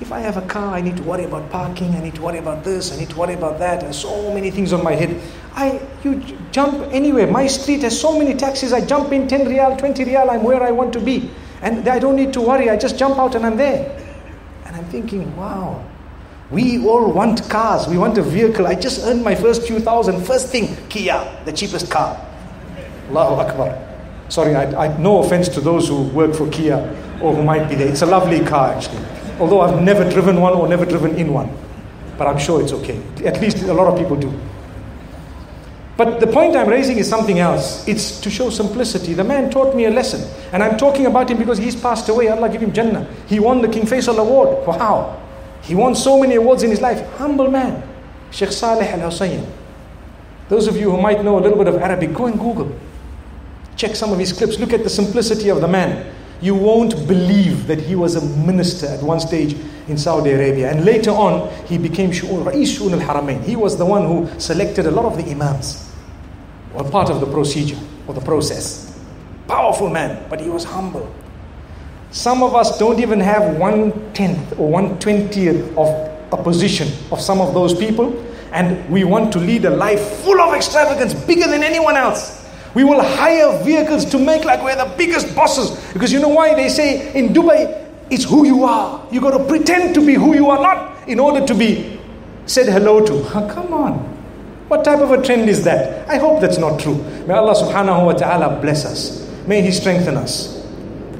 if I have a car, I need to worry about parking, I need to worry about this, I need to worry about that, and so many things on my head. I, you jump anywhere. My street has so many taxis. I jump in 10 riyal, 20 riyal, I'm where I want to be. And I don't need to worry, I just jump out and I'm there. And I'm thinking, wow, we all want cars, we want a vehicle. I just earned my first few thousand. First thing, Kia, the cheapest car. Allahu Akbar. Sorry, I, I, no offense to those who work for Kia or who might be there. It's a lovely car actually. Although I've never driven one or never driven in one. But I'm sure it's okay. At least a lot of people do. But the point I'm raising is something else. It's to show simplicity. The man taught me a lesson. And I'm talking about him because he's passed away. Allah give him Jannah. He won the King Faisal Award. Wow. He won so many awards in his life. Humble man. Sheikh Saleh Al Hussein. Those of you who might know a little bit of Arabic, go and Google. Check some of his clips. Look at the simplicity of the man. You won't believe that he was a minister at one stage in Saudi Arabia. And later on, he became Shu'un, Ra'is Shu'un al-Haramain. He was the one who selected a lot of the imams, or part of the procedure, or the process. Powerful man, but he was humble. Some of us don't even have one tenth or one twentieth of a position of some of those people, and we want to lead a life full of extravagance, bigger than anyone else. We will hire vehicles to make like we're the biggest bosses. Because you know why? They say in Dubai, it's who you are. You got to pretend to be who you are not in order to be said hello to. Oh, come on. What type of a trend is that? I hope that's not true. May Allah subhanahu wa ta'ala bless us. May He strengthen us.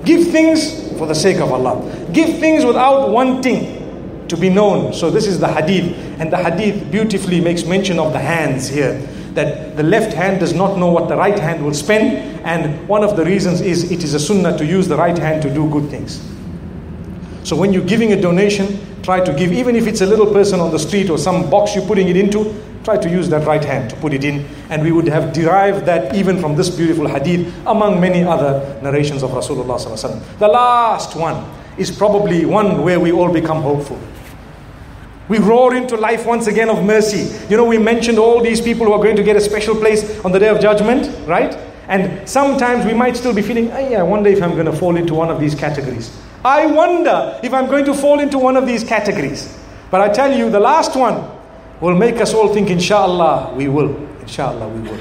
Give things for the sake of Allah. Give things without wanting to be known. So this is the hadith. And the hadith beautifully makes mention of the hands here that the left hand does not know what the right hand will spend, and one of the reasons is it is a sunnah to use the right hand to do good things. So when you're giving a donation, try to give, even if it's a little person on the street or some box you're putting it into, try to use that right hand to put it in. And we would have derived that even from this beautiful hadith, among many other narrations of Rasulullah. The last one is probably one where we all become hopeful. We roar into life once again of mercy. You know, we mentioned all these people who are going to get a special place on the day of judgment, right? And sometimes we might still be feeling, hey, I wonder if I'm going to fall into one of these categories. I wonder if I'm going to fall into one of these categories. But I tell you, the last one will make us all think, inshallah, we will. Inshallah, we will.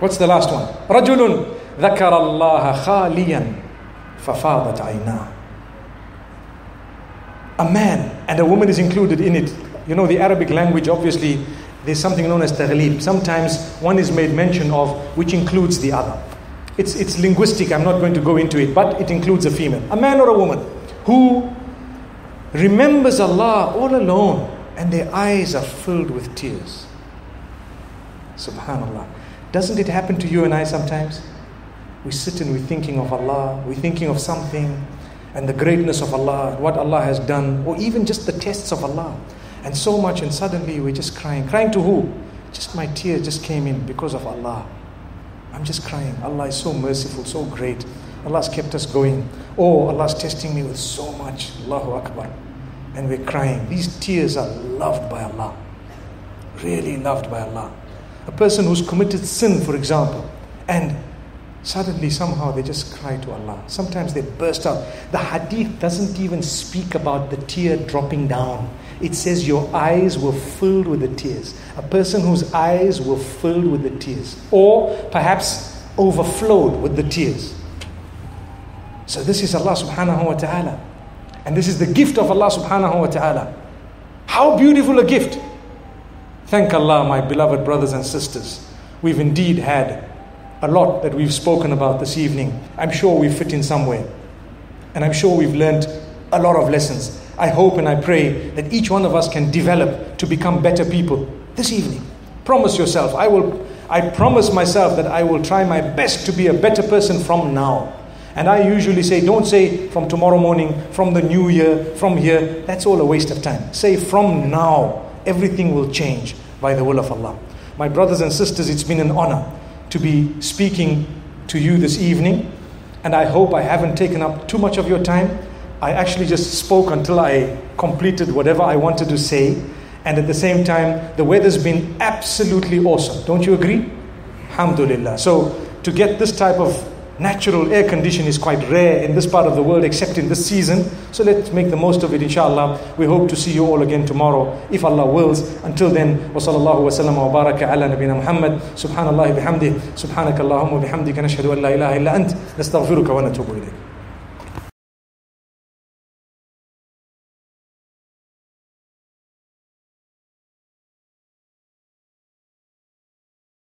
What's the last one? رجل ذكر الله خاليا ففاضت عيناه a man and a woman is included in it. You know, the Arabic language, obviously, there's something known as taghlib. Sometimes one is made mention of which includes the other. It's, it's linguistic, I'm not going to go into it, but it includes a female, a man or a woman, who remembers Allah all alone and their eyes are filled with tears. Subhanallah. Doesn't it happen to you and I sometimes? We sit and we're thinking of Allah, we're thinking of something, and the greatness of Allah, what Allah has done, or even just the tests of Allah. And so much, and suddenly we're just crying. Crying to who? Just my tears just came in because of Allah. I'm just crying. Allah is so merciful, so great. Allah's kept us going. Oh, Allah's testing me with so much. Allahu Akbar. And we're crying. These tears are loved by Allah. Really loved by Allah. A person who's committed sin, for example, and Suddenly, somehow, they just cry to Allah. Sometimes they burst out. The hadith doesn't even speak about the tear dropping down. It says your eyes were filled with the tears. A person whose eyes were filled with the tears, or perhaps overflowed with the tears. So, this is Allah subhanahu wa ta'ala. And this is the gift of Allah subhanahu wa ta'ala. How beautiful a gift! Thank Allah, my beloved brothers and sisters. We've indeed had a lot that we've spoken about this evening. I'm sure we fit in somewhere. And I'm sure we've learned a lot of lessons. I hope and I pray that each one of us can develop to become better people this evening. Promise yourself, I will I promise myself that I will try my best to be a better person from now. And I usually say, don't say from tomorrow morning, from the new year, from here. That's all a waste of time. Say from now, everything will change by the will of Allah. My brothers and sisters, it's been an honor to be speaking to you this evening. And I hope I haven't taken up too much of your time. I actually just spoke until I completed whatever I wanted to say. And at the same time, the weather's been absolutely awesome. Don't you agree? Alhamdulillah. So, to get this type of natural air condition is quite rare in this part of the world except in this season. So let's make the most of it inshallah. We hope to see you all again tomorrow if Allah wills. Until then, wa sallallahu wa sallam wa baraka ala nabina Muhammad. Subhanallah bihamdih. Subhanakallahumma bihamdika nashhadu an la ilaha illa ant. Nastaghfiruka wa natubu ilayk.